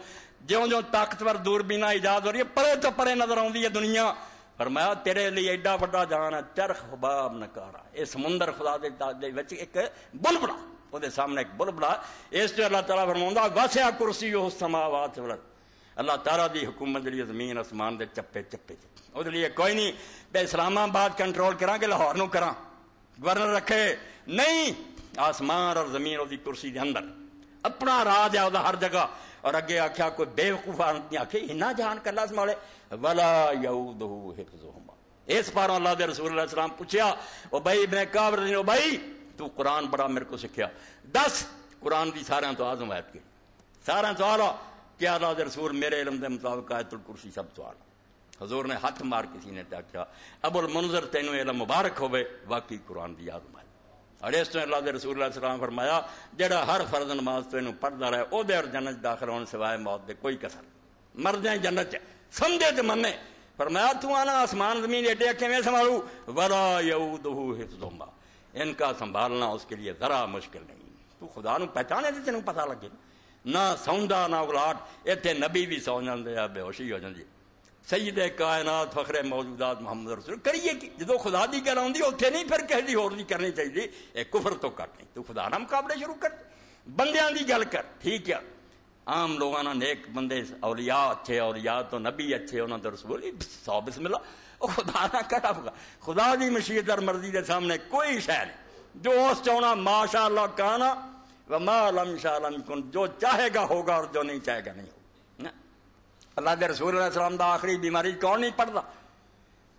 ਜਿਉਂ-ਜਿਉਂ ਤਾਕਤਵਰ ਦੂਰਬੀਨਾਂ ਇਜਾਦ ਹੋ ਰਹੀ ਹੈ ਪਰੇ ਤੋਂ ਪਰੇ ਨਜ਼ਰ ਆਉਂਦੀ ਹੈ ਦੁਨੀਆ ਫਰਮਾਇਆ ਤੇਰੇ ਲਈ ਐਡਾ ਵੱਡਾ ਜਾਨ ਹੈ ਚਰਖ ਖੁਬਾਬ ਨਕਾਰਾ ਇਹ ਸਮੁੰਦਰ ਖੁਦਾ ਦੇ ਦੇ ਵਿੱਚ ਇੱਕ ਬੁਲਬਲਾ ਉਹਦੇ ਸਾਹਮਣੇ ਇੱਕ ਬੁਲਬਲਾ ਇਸ ਤੇ ਅੱਲਾਹ ਤਾਲਾ ਫਰਮਾਉਂਦਾ ਵਾਸਿਆ ਕੁਰਸੀ ਉਹ ਸਮਾਵਾਤ ਵਲ ਅੱਲਾਹ ਤਾਲਾ ਦੀ ਹਕੂਮਤ ਜਿਹੜੀ ਜ਼ਮੀਨ ਅਸਮਾਨ ਦੇ ਚੱਪੇ ਚੱਪੇ ਉਹਦੇ ਲਈ ਕੋਈ ਨਹੀਂ ਮੈਂ ਇਸਲਾਮਾਬਾਦ ਕੰਟਰੋਲ ਕਰਾਂਗੇ ਲਾਹੌਰ ਨੂੰ ਕਰਾਂ ਗਵਰਨਰ ਰੱਖੇ नहीं, आसमान और ज़मीन और कुर्सी के अंदर। अपना राज है हर जगह। और अगे आख्या, कोई बेवकूफ़ आखे इना जान कर लाज माड़े वला इस बार अल्लाह के रसूल सलाम पूछया वह बई मैं काबर नहीं बई तू कुरान बड़ा मेरे को सीख्या। दस, कुरान की सारे तो आज़म आयत की। सारे तो आला क्या अल्लाह रसूल मेरे इलम के मुताबिक आयतुल कुर्सी सब तो आला हजूर ने हथ मार किसी ने आख्या, अबुल मुनजर, तेन इलम मुबारक होवे, वाकई कुरान की आज़म आयत। ਅੜੇ ਇਸ ਤੋਂ ਅੱਲਾਹ ਦੇ ਰਸੂਲ ਅੱਲਾਹ ਸਲਾਮ ਫਰਮਾਇਆ ਜਿਹੜਾ ਹਰ ਫਰਜ਼ ਨਮਾਜ਼ ਤੋਂ ਇਹਨੂੰ ਪੜਦਾ ਰਹੇ ਉਹਦੇ ਅਰ ਜੰਨਤ ਦਾਖਲ ਹੋਣ ਸਿਵਾਏ ਮੌਤ ਦੇ ਕੋਈ ਕਸਰ ਮਰਦੇ ਜੰਨਤ ਚ ਸਮਝੇ ਤੇ ਮੰਨੇ फरमाया तू आना आसमान जमीन एटे किमें संभालू वरा यऊदहु हिफ्जुमा इनका संभालना उसके लिए जरा मुश्किल नहीं तू खुदा नु पहचाने ते तेन पता लगे ना सौंदा ना उगलाट इतने नबी भी सौ जाते आ बेहोशी हो जाती सईद कायनात फखरे मौजूदात मुहम्मद रसूल। करिए कि जो खुदा की गल आती उत्थे नहीं फिर किसी की होर नहीं करनी चाहिए एक कुफर तो कर नहीं तू खुदा ना मुकाबले शुरू कर। बंद की गल कर। ठीक है आम लोगों ने नेक बंदे, औलिया अच्छे, औलिया तो नबी अच्छे उन्होंने रसूल सौ बिस्मिल्ला खुदा ना कड़ा होगा। खुदा की मशीत और मर्ज़ी के सामने कोई शह नहीं। जो उस चाहना माशाला कहना व शाह शालम कुन, जो चाहेगा होगा और जो नहीं चाहेगा नहीं होगा। अल्लाह के रसूल सलाम का आखिरी बीमारी कौन नहीं पढ़ता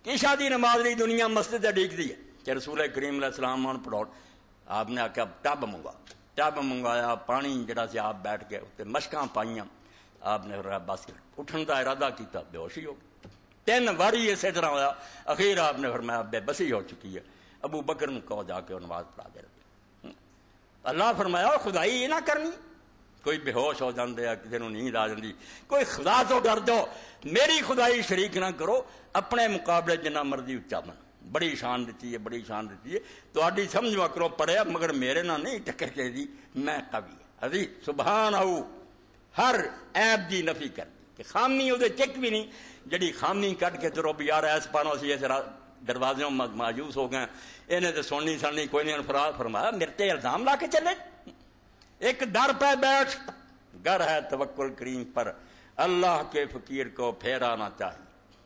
किशा की नमाज़ नहीं दुनिया मस्जिद डिगती है? कि रसूल करीम सलाम पढ़ाओ आपने आख्या, टब मंगा। टब मंगाया, पानी जरा से आप बैठ के उत्ते मशक पाइया। आपने बस उठन का इरादा किया बेहोशी हो गई। तीन वारी इस तरह होया। अखीर आपने फरमाया बेबसी हो चुकी है। अबू बकर कहो जाके नमाज़ पढ़ा दे रहे। अल्लाह फरमाया खुदाई ना करनी। कोई बेहोश हो जाते किसी नींद आ जाती कोई खुदा तो डर जाओ, मेरी खुदाई शरीक ना करो, अपने मुकाबले जिन्ना मर्ज़ी उच्चा बन। बड़ी शान दी है, बड़ी शान दी है। तो समझ करो पढ़िया मगर मेरे ना नहीं टक्कर चाहिए मैं कवि अभी सुबहान आऊ हर ऐप की नफी कर दी। खामी वो चिक भी नहीं जी खामी कट के चलो भी यार ऐस पानो असी इस दरवाजे मायूस हो गए इन्हें तो सुननी सुननी कोई नहीं फरा फरमाया, मेरे ते इल्ज़ाम ला के चले। एक डर पे बैठ। गर है तवक्ल करीम पर। अल्लाह के फकीर को फेर आना चाहिए।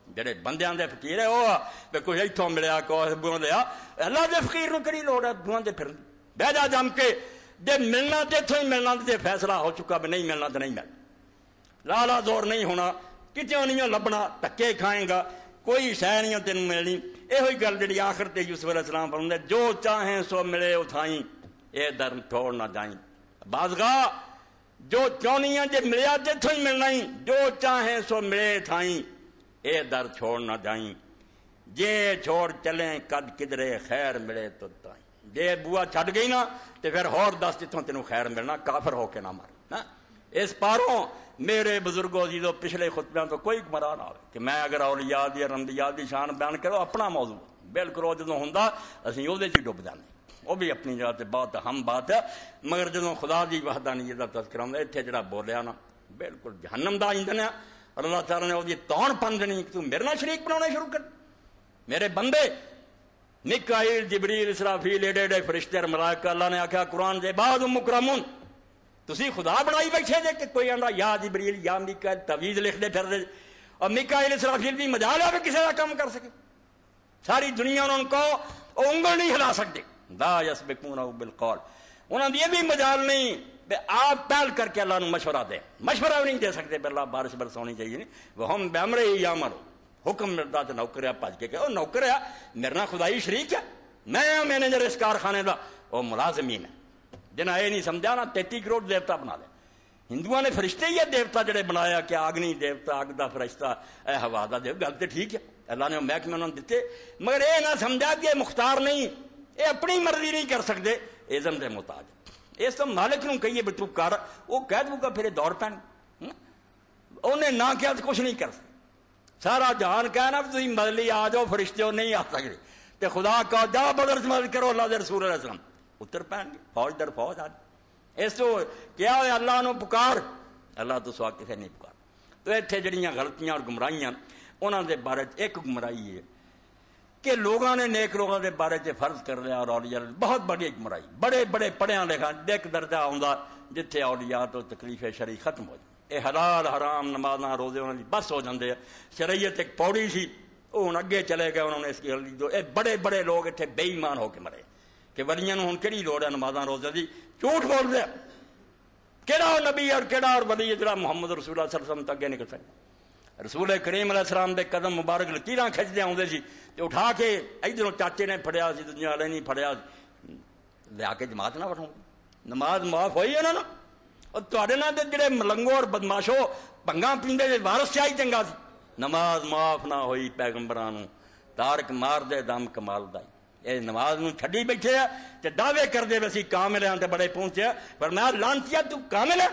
जेडे बंद फकीर है वह कुछ इतों मिलया कुछ बुआ दिया अल्लाह के फकीर करी लोड़ है बुआ दे फिर बह जा जम के जे मिलना तो इतों ही मिलना तो फैसला हो चुका भी नहीं मिलना तो नहीं मिलना। लाला ज़ोर नहीं होना। कितों नहीं लभना धक्के खाएगा। कोई शह नहीं तेन मिलनी। यो गल जी आखिर ते यूसुफ अलैहिस्सलाम फरमाते जो चाहे सो मिले उठाई ए दर तोड़ ना जाई। बाजगा, जो चौनिया जे मिले जिथों ही मिलना ही, जो चाहे सो मिले थाई। ए दर छोड़ ना जाई। जे छोड़ चले, कद किधरे खैर मिले तो ताई। जे बुआ छड़ गई ना तो फिर होर दस जिथों तेन खैर मिलना, काफर होके ना मर। ना? इस पारों, मेरे बुजुर्गो जी तो पिछले खुतबों तो कोई मरा ना आए कि मैं अगर औलिया दी रमदिया की शान बयान करो, अपना मौजूद बिल्कुल जो हों असं डुब जाने। ਹੁੰਦਾ ਅਸੀਂ ਉਹਦੇ 'ਚ ਹੀ ਡੁੱਬ ਜਾਂਦੇ ਉਹ ਵੀ ਆਪਣੀ ਜਗ੍ਹਾ ਤੇ ਬਹੁਤ ਹਮ ਬਾਤ ਹੈ ਮਗਰ ਜਦੋਂ ਖੁਦਾ ਦੀ ਵਹਦਾਨੀਅਤ ਦਾ ਤਜ਼ਕਰਾ ਹੁੰਦਾ ਇੱਥੇ ਜਿਹੜਾ ਬੋਲਿਆ ਨਾ ਬਿਲਕੁਲ ਜਹੰਨਮ ਦਾ ਇੰਦਨ ਹੈ ਅੱਲਾਹ ਤਾਲਾ ਨੇ ਉਹਦੀ ਤੌਣ ਪੰਦਣੀ ਤੂੰ ਮੇਰੇ ਨਾਲ ਸ਼ਰੀਕ ਬਣਾਉਣਾ ਸ਼ੁਰੂ ਕਰ ਮੇਰੇ ਬੰਦੇ ਮਿਕਾਇਲ ਜਿਬਰੀਲ ਇਸਰਾਫੀਲ ਏਡੇ ਏਡੇ ਫਰਿਸ਼ਤੇ ਮਲਾਇਕਾ ਅੱਲਾਹ ਨੇ ਆਖਿਆ ਕੁਰਾਨ ਦੇ ਬਾਅਦ ਮੁਕਰਮੁਨ ਤੁਸੀਂ ਖੁਦਾ ਬਣਾਈ ਬੈਠੇ ਜੇ ਕਿ ਕੋਈ ਆਂਦਾ ਯਾ ਜਿਬਰੀਲ ਯਾ ਮਿਕਾਇਲ ਤਵੀਜ਼ ਲਿਖਦੇ ਫਿਰਦੇ ਔਰ ਮਿਕਾਇਲ ਇਸਰਾਫੀਲ ਵੀ ਮਜਾਲ ਆਵੇ ਕਿਸੇ ਦਾ ਕੰਮ ਕਰ ਸਕੇ ਸਾਰੀ ਦੁਨੀਆ ਉਹਨਾਂ ਨੂੰ ਕਹੋ ਉਹ ਉਂਗਲ ਨਹੀਂ ਹਿਲਾ दायस बेकूना बिलकौल। उन्होंने ये भी मजाल नहीं बे आप पहल करके अल्लाह मशवरा दे। मशवरा भी नहीं दे सकते बेला बारिश बरस होनी चाहिए नहीं। वह हम बैमरे ही या मरो। हुक्म मिलता तो नौकर है, भज के क्या नौकर आ मेरे ना खुदाई शरीक है। मैं मैनेजर इस कारखाने का वह मुलाजमीन है। जिन्हें यह नहीं समझा ना, तेती करोड़ देवता बना दे। हिंदुओं ने फरिश्ते ही है देवता जड़े बनाया कि आगनी देवता अग का फरिश्ता ए हवा का देव, गल तो ठीक है। अल्लाह ने महकमे उन्होंने दिते मगर यह ना समझा कि मुख्तार नहीं। ਇਹ ਮੁਖਤਾਰ ਨਹੀਂ ਇਹ ਆਪਣੀ ਮਰਜ਼ੀ ਨਹੀਂ ਕਰ ਸਕਦੇ ਇਜ਼ਮ ਦੇ ਮੁਤਾਜ ਇਸ ਤੋਂ ਮਾਲਕ ਨੂੰ ਕਹੀਏ ਵੀ ਤੂੰ ਕਰ ਉਹ ਕਹਿ ਦੂਗਾ ਫਿਰ ਇਹ ਦੌੜ ਪੈਣ ਉਹਨੇ ਨਾ ਕਿਹਾ ਤਾਂ ਕੁਝ ਨਹੀਂ ਕਰ ਸਾਰਾ ਜਹਾਨ ਕਹਿਣਾ ਵੀ ਤੁਸੀਂ ਮਦਲੀ ਆ ਜਾਓ ਫਰਿਸ਼ਤੇ ਨਹੀਂ ਆ ਸਕਦੇ ਤੇ ਖੁਦਾ ਕਹੋ ਜਾ ਬਦਰ ਮਦਦ ਕਰੋ ਅੱਲਾਹ ਦੇ ਰਸੂਲ ਅਲੈਹ ਸਲਾਮ ਉੱਤਰ ਪੈਣਗੇ ਫੌਜ ਦਰ ਫੌਜ ਆ ਇਸ ਤੋਂ ਕਿਹਾ ਹੋਇਆ ਅੱਲਾਹ ਨੂੰ ਪੁਕਾਰ ਅੱਲਾਹ ਤੋਂ ਸਵਾ ਕਿਸੇ ਨਹੀਂ ਪੁਕਾਰ ਤੇ ਇੱਥੇ ਜਿਹੜੀਆਂ ਗਲਤੀਆਂ ਔਰ ਗੁੰਮਰਾਹੀਆਂ ਉਹਨਾਂ ਦੇ ਬਾਰੇ ਇੱਕ ਗੁੰਮਰਾਹੀ ਹੈ कि लोगों ने नेक लोगों के बारे से फ़र्ज़ कर लिया और औलिया बहुत बड़ी मराई बड़े बड़े पढ़िया लिखा डेक दर्जा आंदा जिथे औलिया तो तकलीफ़ शरी खत्म हो जाए। यह हलाल, हराम नमाजा, रोज़े उन्होंने बस हो जाते हैं शरीयत एक पौड़ी सी हूँ अगे चले गए, उन्होंने इस गल जो ये बड़े बड़े लोग इतने बेईमान होकर मरे। कि वलिया हूँ कि नमाजा, रोज़े की झूठ बोल रहा कि नबी और कि वली जरा मुहम्मद रसूला सरसम तो अगे निकल सकता ਰਸੂਲ ਕਰੀਮ ਅਲੈਹ ਸਲਾਮ ਦੇ ਕਦਮ ਮੁਬਾਰਕ ਲਕੀਰਾਂ ਖਿੱਚਦੇ ਆਉਂਦੇ ਸੀ ਤੇ ਉਠਾ ਕੇ ਇਧਰੋਂ ਚਾਚੇ ਨੇ ਫੜਿਆ ਸੀ ਦੁਨੀਆ ਵਾਲੇ ਨਹੀਂ ਫੜਿਆ ਲਿਆ ਕੇ ਜਮਾਤ ਨਾ ਵਠਾਉਂ ਨਮਾਜ਼ ਮਾਫ ਹੋਈ ਉਹਨਾਂ ਨੂੰ ਉਹ ਤੁਹਾਡੇ ਨਾਲ ਦੇ ਜਿਹੜੇ ਮਲੰਗੋ ਔਰ ਬਦਮਾਸ਼ੋ ਭੰਗਾ ਪੀਂਦੇ ਦੇ ਵਾਰਸ ਚਾਹੀ ਚੰਗਾ ਸੀ ਨਮਾਜ਼ ਮਾਫ ਨਾ ਹੋਈ ਪੈਗੰਬਰਾਂ ਨੂੰ ਤਾਰਕ ਮਾਰਦੇ ਦਮ ਕਮਾਲ ਦਾ ਇਹ ਨਮਾਜ਼ ਨੂੰ ਛੱਡੀ ਬੈਠੇ ਆ ਤੇ ਦਾਅਵੇ ਕਰਦੇ ਵੀ ਅਸੀਂ ਕਾਮਿਲਾਂ ਤੇ ਬੜੇ ਪਹੁੰਚਿਆ ਪਰ ਮੈਂ ਲਾਂਤੀਆ ਤੂੰ ਕਾਮਿਲ ਹੈ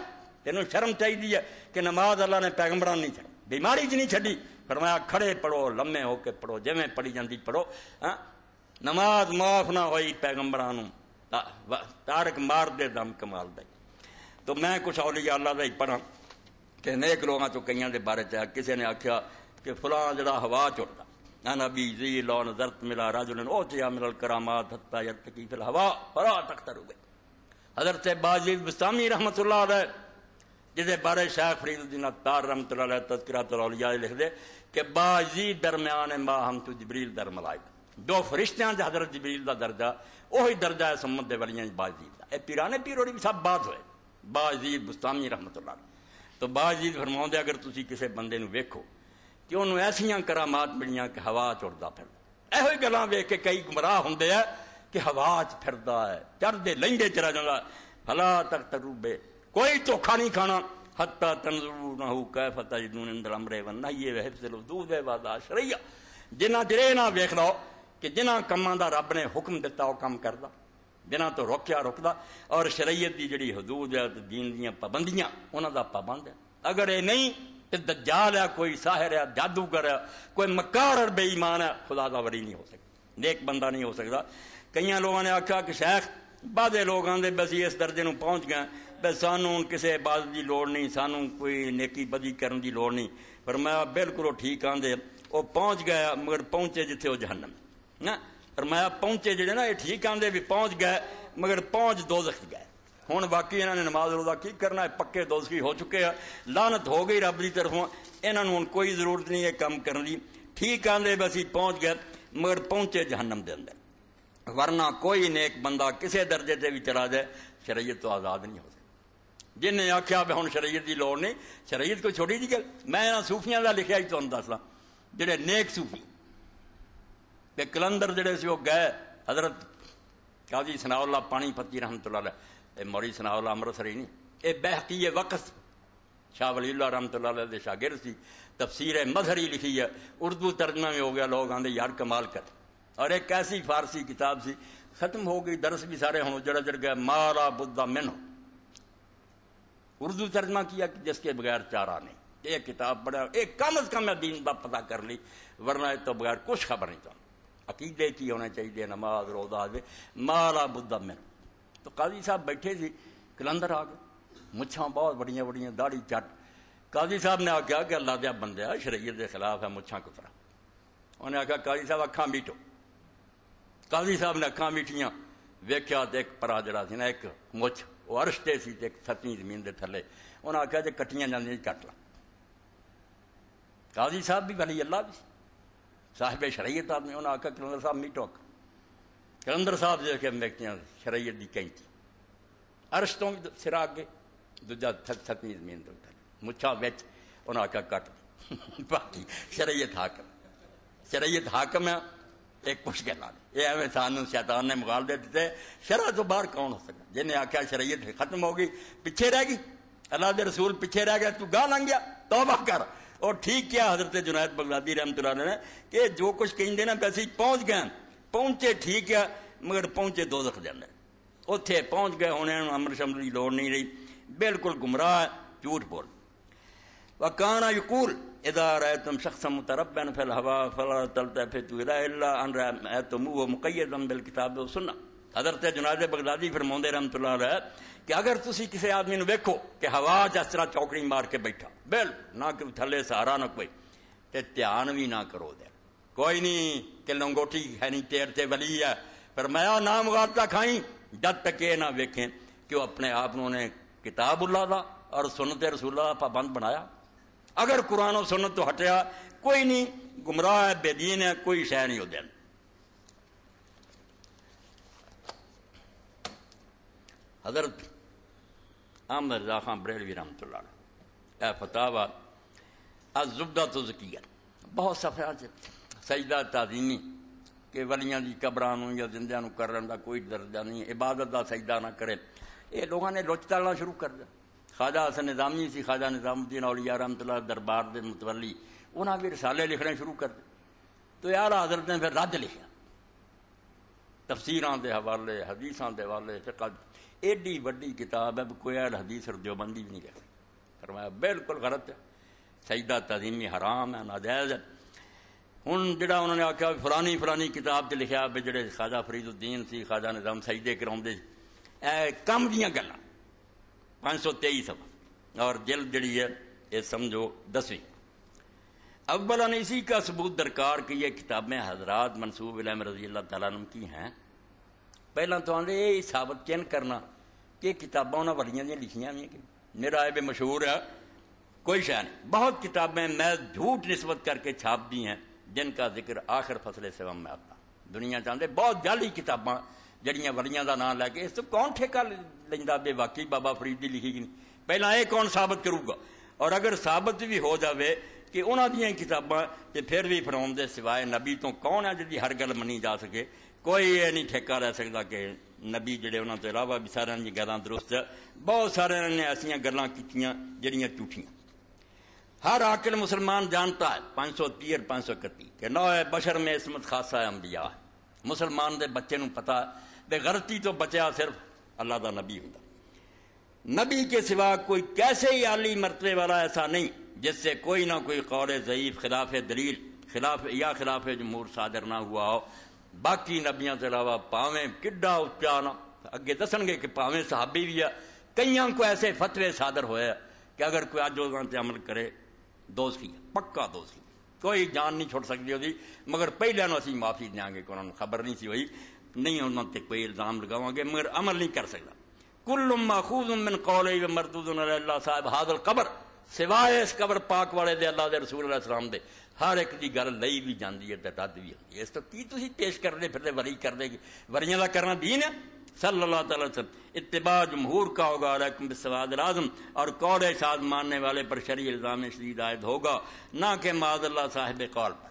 ਤੈਨੂੰ ਸ਼ਰਮ ਚਾਹੀਦੀ ਹੈ ਕਿ ਨਮਾਜ਼ ਅੱਲਾ ਨੇ ਪੈਗੰਬਰਾਂ ਨਹੀਂ ਛੱਡੀ बीमारी च नहीं छड़ी फरमाया खड़े पढ़ो लम्मे होके पढ़ो जिमें पढ़ी जाती पढ़ो हाँ? नमाज़ माफ़ ना हो पैगंबरा तारक मार दे, दम कमाल दे। तो मैं कुछ औली अल्लाह का ही पढ़ा, कि नेक लोगों चो कई के बारे च किसी ने आख्या कि फलां जरा हवा चुड़ता बी, जी, लॉन जरत मिला, राजुलन, ओ जिया मिलल करामात, हत्ता की हवा, फरा तख्तर हो गई हज़रत बाजी बिस्तामी रहमत ਜਿਹਦੇ ਬਾਰੇ ਸ਼ੇਖ ਫਰੀਦ ਉਦੀਨ ਅਤਾਰ ਰਹਿਮਤ ਅੱਲਾਹ ਅਲੈਹ ਤਜ਼ਕਿਰਾਤ ਔਲੀਆ ਲਿਖਦੇ ਕਿ ਬਾਜ਼ੀ ਦਰਮਿਆਨ ਮਾ ਹਮ ਤੋ ਜਿਬਰੀਲ ਦਰ ਮਲਾਇਕ ਦੋ ਫਰਿਸ਼ਤਿਆਂ ਦੇ ਹਜ਼ਰਤ ਜਿਬਰੀਲ ਦਾ ਦਰਜਾ ਉਹੀ ਦਰਜਾ ਹੈ ਸੰਮਤ ਦੇ ਵਲੀਆਂ ਬਾਜ਼ੀ ਦਾ ਇਹ ਪੀਰਾਨੇ ਪੀਰੋੜੀ ਵੀ ਸਭ ਬਾਤ ਹੋਏ ਬਾਜ਼ੀ ਬੁਸਤਾਮੀ ਰਹਿਮਤ ਅੱਲਾਹ ਤੋ ਬਾਜ਼ੀ ਫਰਮਾਉਂਦੇ ਅਗਰ ਤੁਸੀਂ ਕਿਸੇ ਬੰਦੇ ਨੂੰ ਵੇਖੋ ਕਿ ਉਹਨੂੰ ਐਸੀਆਂ ਕਰਾਮਾਤ ਮਿਲੀਆਂ ਕਿ ਹਵਾ ਚੁੜਦਾ ਫਿਰਦਾ ਇਹੋ ਹੀ ਗੱਲਾਂ ਵੇਖ ਕੇ ਕਈ ਗੁੰਮਰਾਹ ਹੁੰਦੇ ਆ ਕਿ ਹਵਾ 'ਚ ਫਿਰਦਾ ਹੈ ਚੜਦੇ ਲੈਂਦੇ ਚਲਾ ਜਾਂਦਾ ਫਲਾ ਤੱਕ ਤਰੂਬੇ कोई धोखा नहीं खाना। हत्ता तनजरू ना हो कै फता जी दून अंदर अमरे वन्ना ये वह सिर्फ़ दूध वादा शरैया जिन्ना चिर ना वेख लो कि जिन्होंने कामों का रब ने हुक्म दिता वह कम करता जिन्हों तो रोकया रुकता और शरीयत की जी हदूद है तो दीन दबंदियाँ उन्होंने पाबंद है। अगर ये नहीं तो दज्जाल है, कोई साहिर है, जादूगर है, कोई मकार बेईमान है, खुदा का वरी नहीं हो सकता नेक बंदा नहीं हो सकता कई लोगों ने आख्या कि शायद बाधे लोग आते बस इस दर्जे पहुँच गए। ਬਈ ਸਾਨੂੰ ਕਿਸੇ ਇਬਾਦਤ ਦੀ ਲੋੜ ਨਹੀਂ ਸਾਨੂੰ ਕੋਈ ਨੇਕੀ ਬਦੀ ਕਰਨ ਦੀ ਲੋੜ ਨਹੀਂ ਪਰ ਮੈਂ ਬਿਲਕੁਲ ਠੀਕ ਆਂਦੇ ਉਹ ਪਹੁੰਚ ਗਿਆ ਮਗਰ ਪਹੁੰਚੇ ਜਿੱਥੇ ਉਹ ਜਹੰਨਮ ਨਾ ਪਰ ਮੈਂ ਪਹੁੰਚੇ ਜਿਹੜੇ ਨਾ ਇਹ ਠੀਕ ਆਂਦੇ ਵੀ ਪਹੁੰਚ ਗਏ ਮਗਰ ਪਹੁੰਚ ਦੋਜ਼ਖ ਗਏ ਹੁਣ ਬਾਕੀ ਇਹਨਾਂ ਨੇ ਨਮਾਜ਼ ਰੋਜ਼ਾ ਕੀ ਕਰਨਾ ਹੈ ਪੱਕੇ ਦੋਸਤੀ ਹੋ ਚੁੱਕੇ ਆ ਲਾਨਤ ਹੋ ਗਈ ਰੱਬ ਦੀ ਤਰਫੋਂ ਇਹਨਾਂ ਨੂੰ ਹੁਣ ਕੋਈ ਜ਼ਰੂਰਤ ਨਹੀਂ ਇਹ ਕੰਮ ਕਰਨ ਦੀ ਠੀਕ ਆਂਦੇ ਬਸ ਅਸੀਂ ਪਹੁੰਚ ਗਏ ਮਗਰ ਪਹੁੰਚੇ ਜਹੰਨਮ ਦੇ ਅੰਦਰ ਵਰਨਾ ਕੋਈ ਨੇਕ ਬੰਦਾ ਕਿਸੇ ਦਰਜੇ ਤੇ ਵੀ ਚਲਾ ਜਾਏ ਸ਼ਰੀਅਤ ਤੋਂ ਆਜ਼ਾਦ ਨਹੀਂ ਹੋ ਸਕਦਾ जिन्हें आख्या हूँ शरीयत की लड़ नहीं शरीयत कोई छोटी जी गल। मैं ना सूफिया का लिखा ही तुम दसदा जेडे नेक सूफी। तो कलंधर जड़े से गए, हज़रत काजी सनाउला पानी पत्ती रहमत ये मौरी सनाउला अमृतसर ही नहीं बहकी है वक्स शाह वली रहमत शागिर सी, तफसीर है मजहरी लिखी है उर्दू तर्जमा भी हो गया, लोग आते यार कमाल कर। और एक ऐसी फारसी किताब सी, खत्म हो गई, दरस भी सारे हूँ जड़ा जड़ गया मारा बुद्धा मैनों उर्दू तर्जमा किया कि जिसके बगैर चारा नहीं। एक किताब पढ़ा, एक कम अज कम मैं दीन का पता कर ली, वरना तो बगैर कुछ खबर नहीं चाहता अकीदे की होने चाहिए, नमाज़, रोजा मारा बुद्धा मिन। तो काजी साहब बैठे थे कलंदर आ गए। मुछा बहुत बड़िया बड़िया दाढ़ी चट। काजी साहब ने आख्या कि अल्लाह दिया बंद शरीर के खिलाफ है मुछा कुतरा। उन्हें आख्या, काजी साहब अखा मीटो। काजी साहब ने अखा मीठिया वेख्या एक परा जरा ना, एक मुछ वो अर्श से सी एक सतवीं ज़मीन के थले उन्हें आख्या जो कट्टिया जाए कट ला। काजी साहब भी वली अल्लाह भी साहिब शरीयत आदमी उन्हें आख्या कलंदर साहब मीटो कलंदर साहब जो कि व्यक्तियाँ शरीयत की कैंची। अर्श तो भी सिरा अगे दूजा सतवीं ज़मीन तो मुछा बिच उन्हें आख्या कट। बाकी शरीयत हाकम। शरीयत हाकम है एक मुश्किल आ ये एवं सानू शैतान ने मुकालदे दिते। शरह तो बाहर कौन हो सकता? जिन्हें आख्या शरीयत खत्म हो गई पिछे रह गई। अल्लाह के रसूल पिछे रह गया, तू गाह लंघ गया, तौबा कर। और ठीक क्या हज़रत जुनैद बगदादी रहमत ने कि जो कुछ कहते ना, वैसे पहुँच गए पहुँचे ठीक है मगर पहुँचे दो दख जाते उत्थे पहुँच गए होने अमर शमर की लड़ नहीं रही। बिल्कुल गुमराह झूठ बोल। वकाना यकूल इदा रहे तुम शख्स मुतरबन फिल हवा फला तलता फिर तुम वो मुकैदम बिल किताब सुनना हज़रत जुनाद बगदादी फिर मोहदे रहमतुल्लाह रहा कि अगर तुम किसी आदमी वेखो कि हवा जिस तरह चौकड़ी मार के बैठा बिल ना कि थले सहारा ना कोई ते ध्यान भी ना करो दे कोई नहीं कि लंगोटी है नहीं तेर ते वली है पर मैं नाम वार्ता खाई जब तक ये ना वेखें कि अपने आप उन्होंने किताब उल्ला और सुनत रसूला पाबंद बनाया अगर कुरान और सुनत तो हटिया, कोई नहीं, गुमराह है, बेदीन है, कोई शह नहीं होते हज़रत अहमद रजा खान बरेलवी रहमतुल्ला ए फतावा अजुबदा तो जकिया बहुत सफ़ा सजदा, ताजीमी, कि वलिया की कबरां या जिंदे करने का कोई दर्जा नहीं इबादत का सजदा ना करे। ये लोगों ने लुच तलना शुरू कर दिया। खाजा हसन निजामी से, खाजा निजामुद्दीन औलिया रहमतुल्ला दरबार के मुतवली उन्हें भी रसाले लिखने शुरू कर दिए तो यार हज़रत ने फिर रद्द लिखा तफसीर के हवाले, हदीसा के हवाले फिर एडी वी किताब है कोई अल हदीस देवबंदी भी नहीं लिख फरमाया, बिल्कुल गलत है। सजदा तजीमी हराम है, नाजायज है। हूँ जोड़ा उन्होंने आख्या फलानी फलानी किताब से लिखा भी जोड़े खाजा फरीदुद्दीन से, खाजा निज़ाम सजदे कराते कम दियाँ गल पाँच सौ तेई सफ़ा और जिल जड़ी है, ये समझो दसवीं। अव्वलन इसी का सबूत दरकार कि ये किताबें हजरात मनसूब इलाम रज़ी अल्लाह तम की हैं। पहला तो आते ये साबित किन करना कि किताबा उन्होंने वलियाँ दी लिखियाँ भी कि मेरा ये मशहूर है, कोई शह नहीं। बहुत किताबें मैं झूठ नस्बत करके छाप दी हैं, जिनका ज़िक्र आखिर फसले सेवम में आता। दुनिया चाहते बहुत जाली किताबा जड़िया वलिया का नाम लैके इस तो कौन ठेका लेंदा बे वाकई बाबा फरीद की लिखी गई पहला ये कौन साबित करूगा और अगर साबित भी हो जाए कि उन्होंने किताबा तो फिर भी फराउन के सिवाय नबी तो कौन है जी हर गल मनी जा सके कोई ये नहीं ठेका रह सकता कि नबी जोड़े उन्होंने इलावा भी सारे गल दुरुस्त बहुत सारे ने ऐसा गल् की जड़िया झूठिया हर आकिल मुसलमान जानता है पाँच सौ तीह पाँच सौ इकती कि नौ बशर में इसमत खासा है अंबिया है मुसलमान के बच्चे पता बेगलती तो बचा सिर्फ़ अल्लाह का नबी होता नबी के सिवा कोई कैसे ही आली मरतबे वाला ऐसा नहीं, जिससे कोई ना कोई कौल ज़यीफ, खिलाफ दलील, खिलाफ या खिलाफ जमहूर सादर ना हुआ हो। बाकी नबिया के अलावा पावें किड्डा उच्चा ना। अगे दसनगे कि पावें सहाबी भी है। कई को ऐसे फतवे सादर होए कि अगर कोई अज उन्होंने अमल करे, दोस्ती पक्का दोस्ती कोई जान नहीं छुट सकती मगर पहले असं माफ़ी देंगे कि उन्होंने खबर नहीं सी हुई। नहीं उन्होंने कोई इल्ज़ाम लगावे मगर अमल नहीं कर सकता। कुल्लुम माखूज मिन कौल मरदूद अल्लाह साहब, हादल कबर सिवाए इस कबर पाक वाले दे, अल्लाह दे, रसूल सलाम दे, हर एक की गल लई भी जाती है रद्द भी होती है। इस तो की पेश करते फिरते वरी करते वरियाँ का करना दीन है? सल्लल्लाहु अलैहि वसल्लम, इत्तिबा जमहूर का होगा सवाद राजम और कौड़े साज मानने वाले पर शरी इल्ज़ाम शदीद आयद होगा, ना कि मादल्ला साहिब कौल पर।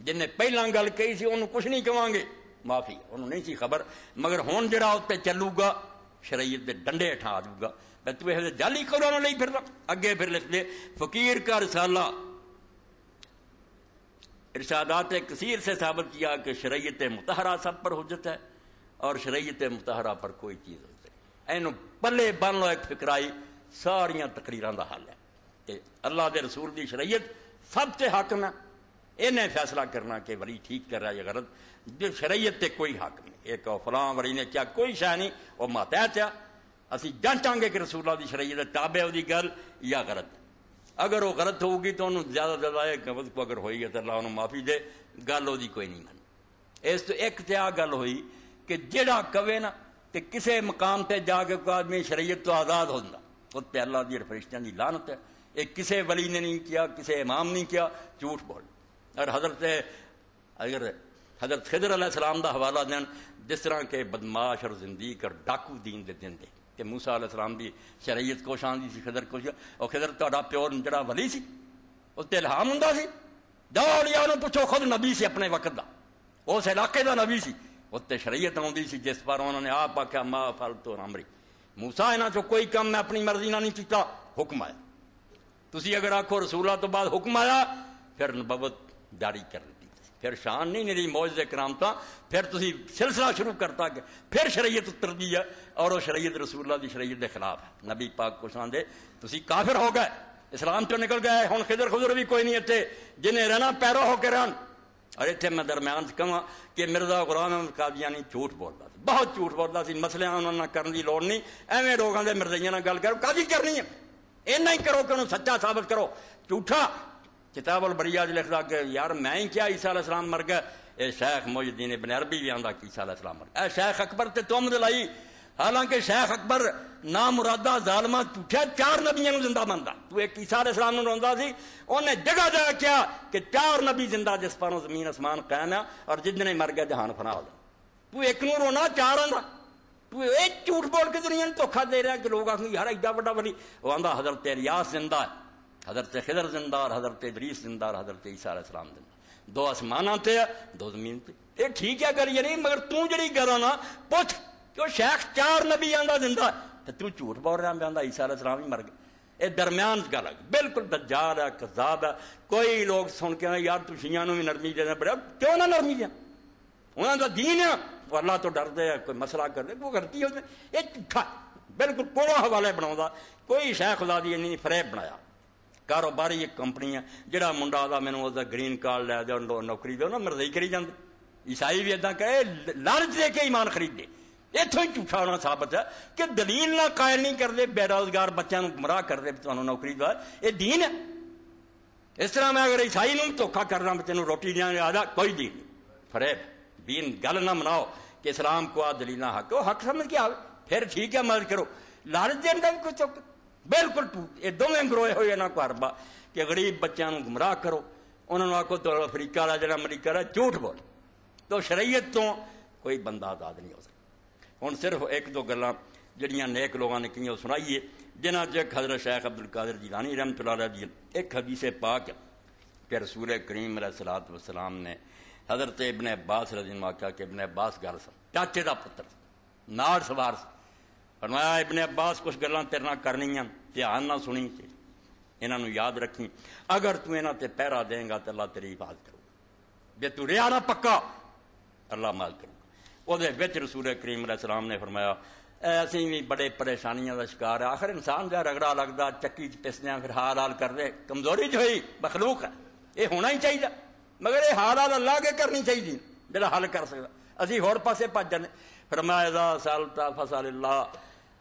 जिन्हें पहला गल कही सी उन्होंने कुछ नहीं कहेंगे। माफ़ी, उन्होंने नहीं सी खबर। मगर हूँ जरा उत्ते चलूगा, शरीयत के डंडे हठा दूगा। तू यह जाली खबरों नहीं फिर अगे फिर लिख दे फकीर का रसाला। इर्शादात कसीर से साबित किया कि शरीयत मुतहरा सब पर हजत है, और शरीयत मुतहरा पर कोई चीज़ होती इन पले बन लो एक फिक्राई, सारिया तकरीर का हल है। अल्लाह के रसूल की शरीयत सबसे हक है इन्हें फैसला करना कि वरी ठीक कर रहा है गलत। शरीयत से कोई हक नहीं। एक फलां वरी ने क्या कोई शह नहीं वह मातहत आ असं जांचांगे कि रसूला की शरीयत ताबे वो गल या गलत। अगर वह गलत होगी तो उन्होंने ज़्यादा ज़्यादा एक को अगर है तो अल्लाह उन्होंने माफ़ी दे, गल कोई नहीं मन इस तो एक तो आ गल हुई कि जेड़ा कवे ना तो किसी मकाम से जाके कोई आदमी शरीयत तो आज़ाद होता उत्ते अल्लाह की फरिश्तियों की लानत है। एक किसी वली ने नहीं किया, किसी इमाम नहीं किया, झूठ बोल। और हज़रत, अगर हज़रत खिदर सलाम का हवाला देन, जिस तरह के बदमाश और ज़िंदगी और डाकू दीन दे देंगे कि मूसा सलाम की शरीयत कुछ आँदी सी, खिदर कुछ और खिदर तो प्योर जरा वली सी उत्ते इल्हाम होंगे सी। जाओ लिया उन्होंने पुछो खुद नबी से अपने वक्त का उस इलाके का नबी सी। उत्ते शरीयत आँदी सी, जिस पर उन्होंने आप आख्या माँ, फल तो रामरी मूसा, इन्हों चो कोई काम मैं अपनी मर्ज़ी ना नहीं किया हुक्म आया। तुम अगर आखो रसूला तो बाद हुक्म आया, फिर नबवत जारी कर दी फिर शान नहीं, मेरी मौज के करामत फिर तुम सिलसिला शुरू करता कि फिर शरीयत उतरती है और शरीयत रसूला की शरीयत के खिलाफ है नबी पाक आते तुम काफिर हो गए, इस्लाम चो निकल गए हूँ खिदर खुदर भी कोई नहीं इतने जिन्हें रहना पैरो होकर रहन। और इतने मैं दरम्यान कह कि मिर्ज़ा गुलाम अहमद कादियानी झूठ बोलता बहुत झूठ बोलता मसलिया उन्होंने करने की लड़ नहीं एवं लोगों के मिर्जाइया गल करो, कादी करनी है इन्ना ही करो कि उन्होंने सच्चा साबित करो। झूठा किताबुल बरिया लिखता कि यार मैं ही क्या ईसा सलाम मर गया? ये शेख मोजुद्दीन इबन अरबी भी आंदा कि ईसा सलाम मर गया। शेख अकबर ते तुम दिलाई हालाँकि शेख अकबर ना मुरादा जालमा झूठा चार नबिया ज़िंदा मनता तू एक ईसा सलाम रोंदा सी, उन्हें जगह जगह क्या कि चार नबी ज़िंदा जिस पर ज़मीन आसमान कैन है और जितने मर गया जहान फना हो तू एक रोना, चार आंदा। तू एक झूठ बोल के दुनिया धोखा दे रहा कि लोग आखिर यार एडा बड़ा बड़ी वो आंदा, हज़रत रियास ज़िंदा है। हज़रत खिदर जिंदार हज़रत इदरीस जिंदार हज़रत ईसा सलाम ज़िंदा। दो आसमाना ते दो ज़मीन ते ये ठीक है गल नहीं मगर तू जी गल ना, पुछ, कि शेख चार नबी आंदा ज़िंदा तो तू झूठ बोल रहा, आंदा ईसा ही मर गए ये दरम्यान गल बिल्कुल दज्जाल है, कजाब है। कोई लोग सुन के यार तू शिया भी नरमी देना बड़ा क्यों ना नरमी दिया उन्होंने दीन है। अल्लाह तो डरते है, कोई मसला करते वो करती है ये झूठा, बिल्कुल कोड़ा हवाले बना कोई शह खुदा इन्नी फरेब बनाया। कारोबारी एक कंपनी है जोड़ा मुंडा आता मैं ग्रीन कार्ड लै दो नौकरी दो ना मरदई करी जाते ईसाई भी इदा कहे लालच दे के ईमान खरीदे इतों ही झूठा होना साबित है कि दलील ना कायल नहीं करते बेरोजगार बच्चों गुमराह करते नौकरी दवा ये दीन है इस तरह मैं अगर ईसाई धोखा करना बच्चे रोटी देना आदा कोई दीन नहीं फरेब दीन गल ना मनाओ कि इस्लाम को आ दलील हक हक समझ के आवे फिर ठीक है मदद करो लालच देने का भी कोई बिल्कुल ये दोवें गरोए हुए इन्होंने को हरबा कि गरीब बच्चों गुमराह करो। उन्होंने आखो तो अफ्रीका वाला जो अमरीका वाला झूठ बोल। तो शरीयत तो कोई बंदा आज़ाद नहीं हो सकता हूँ सिर्फ़ एक दो गल् जड़िया नेक लोगों ने कई सुनाइए जिन्हें हज़रत शेख अब्दुल कादिर जीलानी रहमत जी एक हदीसे पाक कि रसूल करीम सलात वसलाम ने हज़रत इबन अब्बास रज़ी आख्या कि इबन अब्बास गल सन चाचे का पुत्र, नाड़ सवार फरमाया, इबन अब्बास, कुछ गल् तेरे करनिया, ध्यान ना सुनी इन्हों याद रखी। अगर तू इन्हों पर पहरा देगा तो अल्लाह तेरी हिफाजत करूगा। जे तू रिहा ना पक्का, अल्लाह माल करूगा। वो रसूल करीम सलाम ने फरमाया असी भी बड़े परेशानियों का शिकार है आखिर इंसान जहाँ रगड़ा लगता चक्की च फिर हाल हाल करते कमज़ोरी जो हुई, मखलूक है ये होना ही चाहिए मगर ये हाल हाल अल्लाह के करनी चाहिए जो हल कर असी होर पासे भज जाने फरमाया सालता फ़सल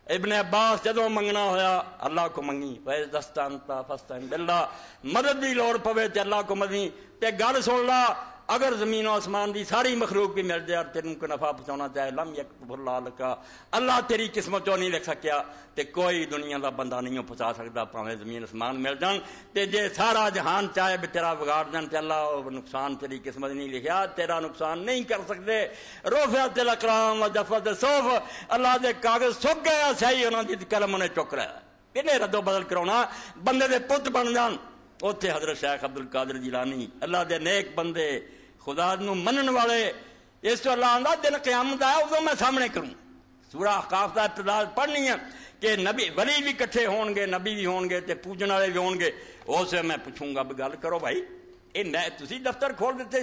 इबन अब्बास जो मंगना होया, अल्लाह को मंगी। वैस दस्तान बिल्ला मदद की लड़ पवे ते अल्लाह को मदी ते गल सुन ला अगर ज़मीन आसमान की सारी मखलूक भी मिल जाए तेन को नफा पहुँचा चाहे, लम यकबुल्ला लका अल्लाह तेरी किस्मत चो नहीं लिख सकिया तो कोई दुनिया का बंदा नहीं पहुँचा सकता भावे ज़मीन आसमान मिल जाए तो जे सारा जहान चाहे भी तेरा बिगाड़ जान तो अल्लाह नुकसान तेरी किस्मत नहीं लिखा तेरा नुकसान नहीं कर सकते रोफिया तेरा कलाम जफत सोफ, अल्लाह के कागज़ सुख गया, सही उन्होंने कलम उन्हें चुक रहा है इन्हें रद्दो बदल करा बंदे के पुत बन जान ਉੱਥੇ ਹਜ਼ਰਤ ਸ਼ੇਖ ਅਬਦੁਲ ਕਾਦਰ ਜਿਲਾਨੀ ਅੱਲਾ ਦੇ ਨੇਕ ਬੰਦੇ ਖੁਦਾ ਨੂੰ ਮੰਨਣ ਵਾਲੇ ਇਸ ਤੋਂ ਅੱਲਾ ਆਂਦਾ ਦਿਨ ਕਿਆਮਤ ਆਇਆ ਉਦੋਂ ਮੈਂ ਸਾਹਮਣੇ ਕਰੂੰ ਸੂਰਾ ਅਕਾਫ ਦਾ ਇਬਤਦਾ ਪੜ੍ਹਨੀ ਹੈ ਕਿ ਨਬੀ ਵਲੀ ਵੀ ਇਕੱਠੇ ਹੋਣਗੇ ਨਬੀ ਵੀ ਹੋਣਗੇ ਤੇ ਪੂਜਣ ਵਾਲੇ ਵੀ ਹੋਣਗੇ ਉਸੇ ਮੈਂ ਪੁੱਛੂੰਗਾ ਵੀ ਗੱਲ ਕਰੋ ਭਾਈ ਇਹ ਮੈਂ ਤੁਸੀਂ ਦਫ਼ਤਰ ਖੋਲ ਦਿੱਤੇ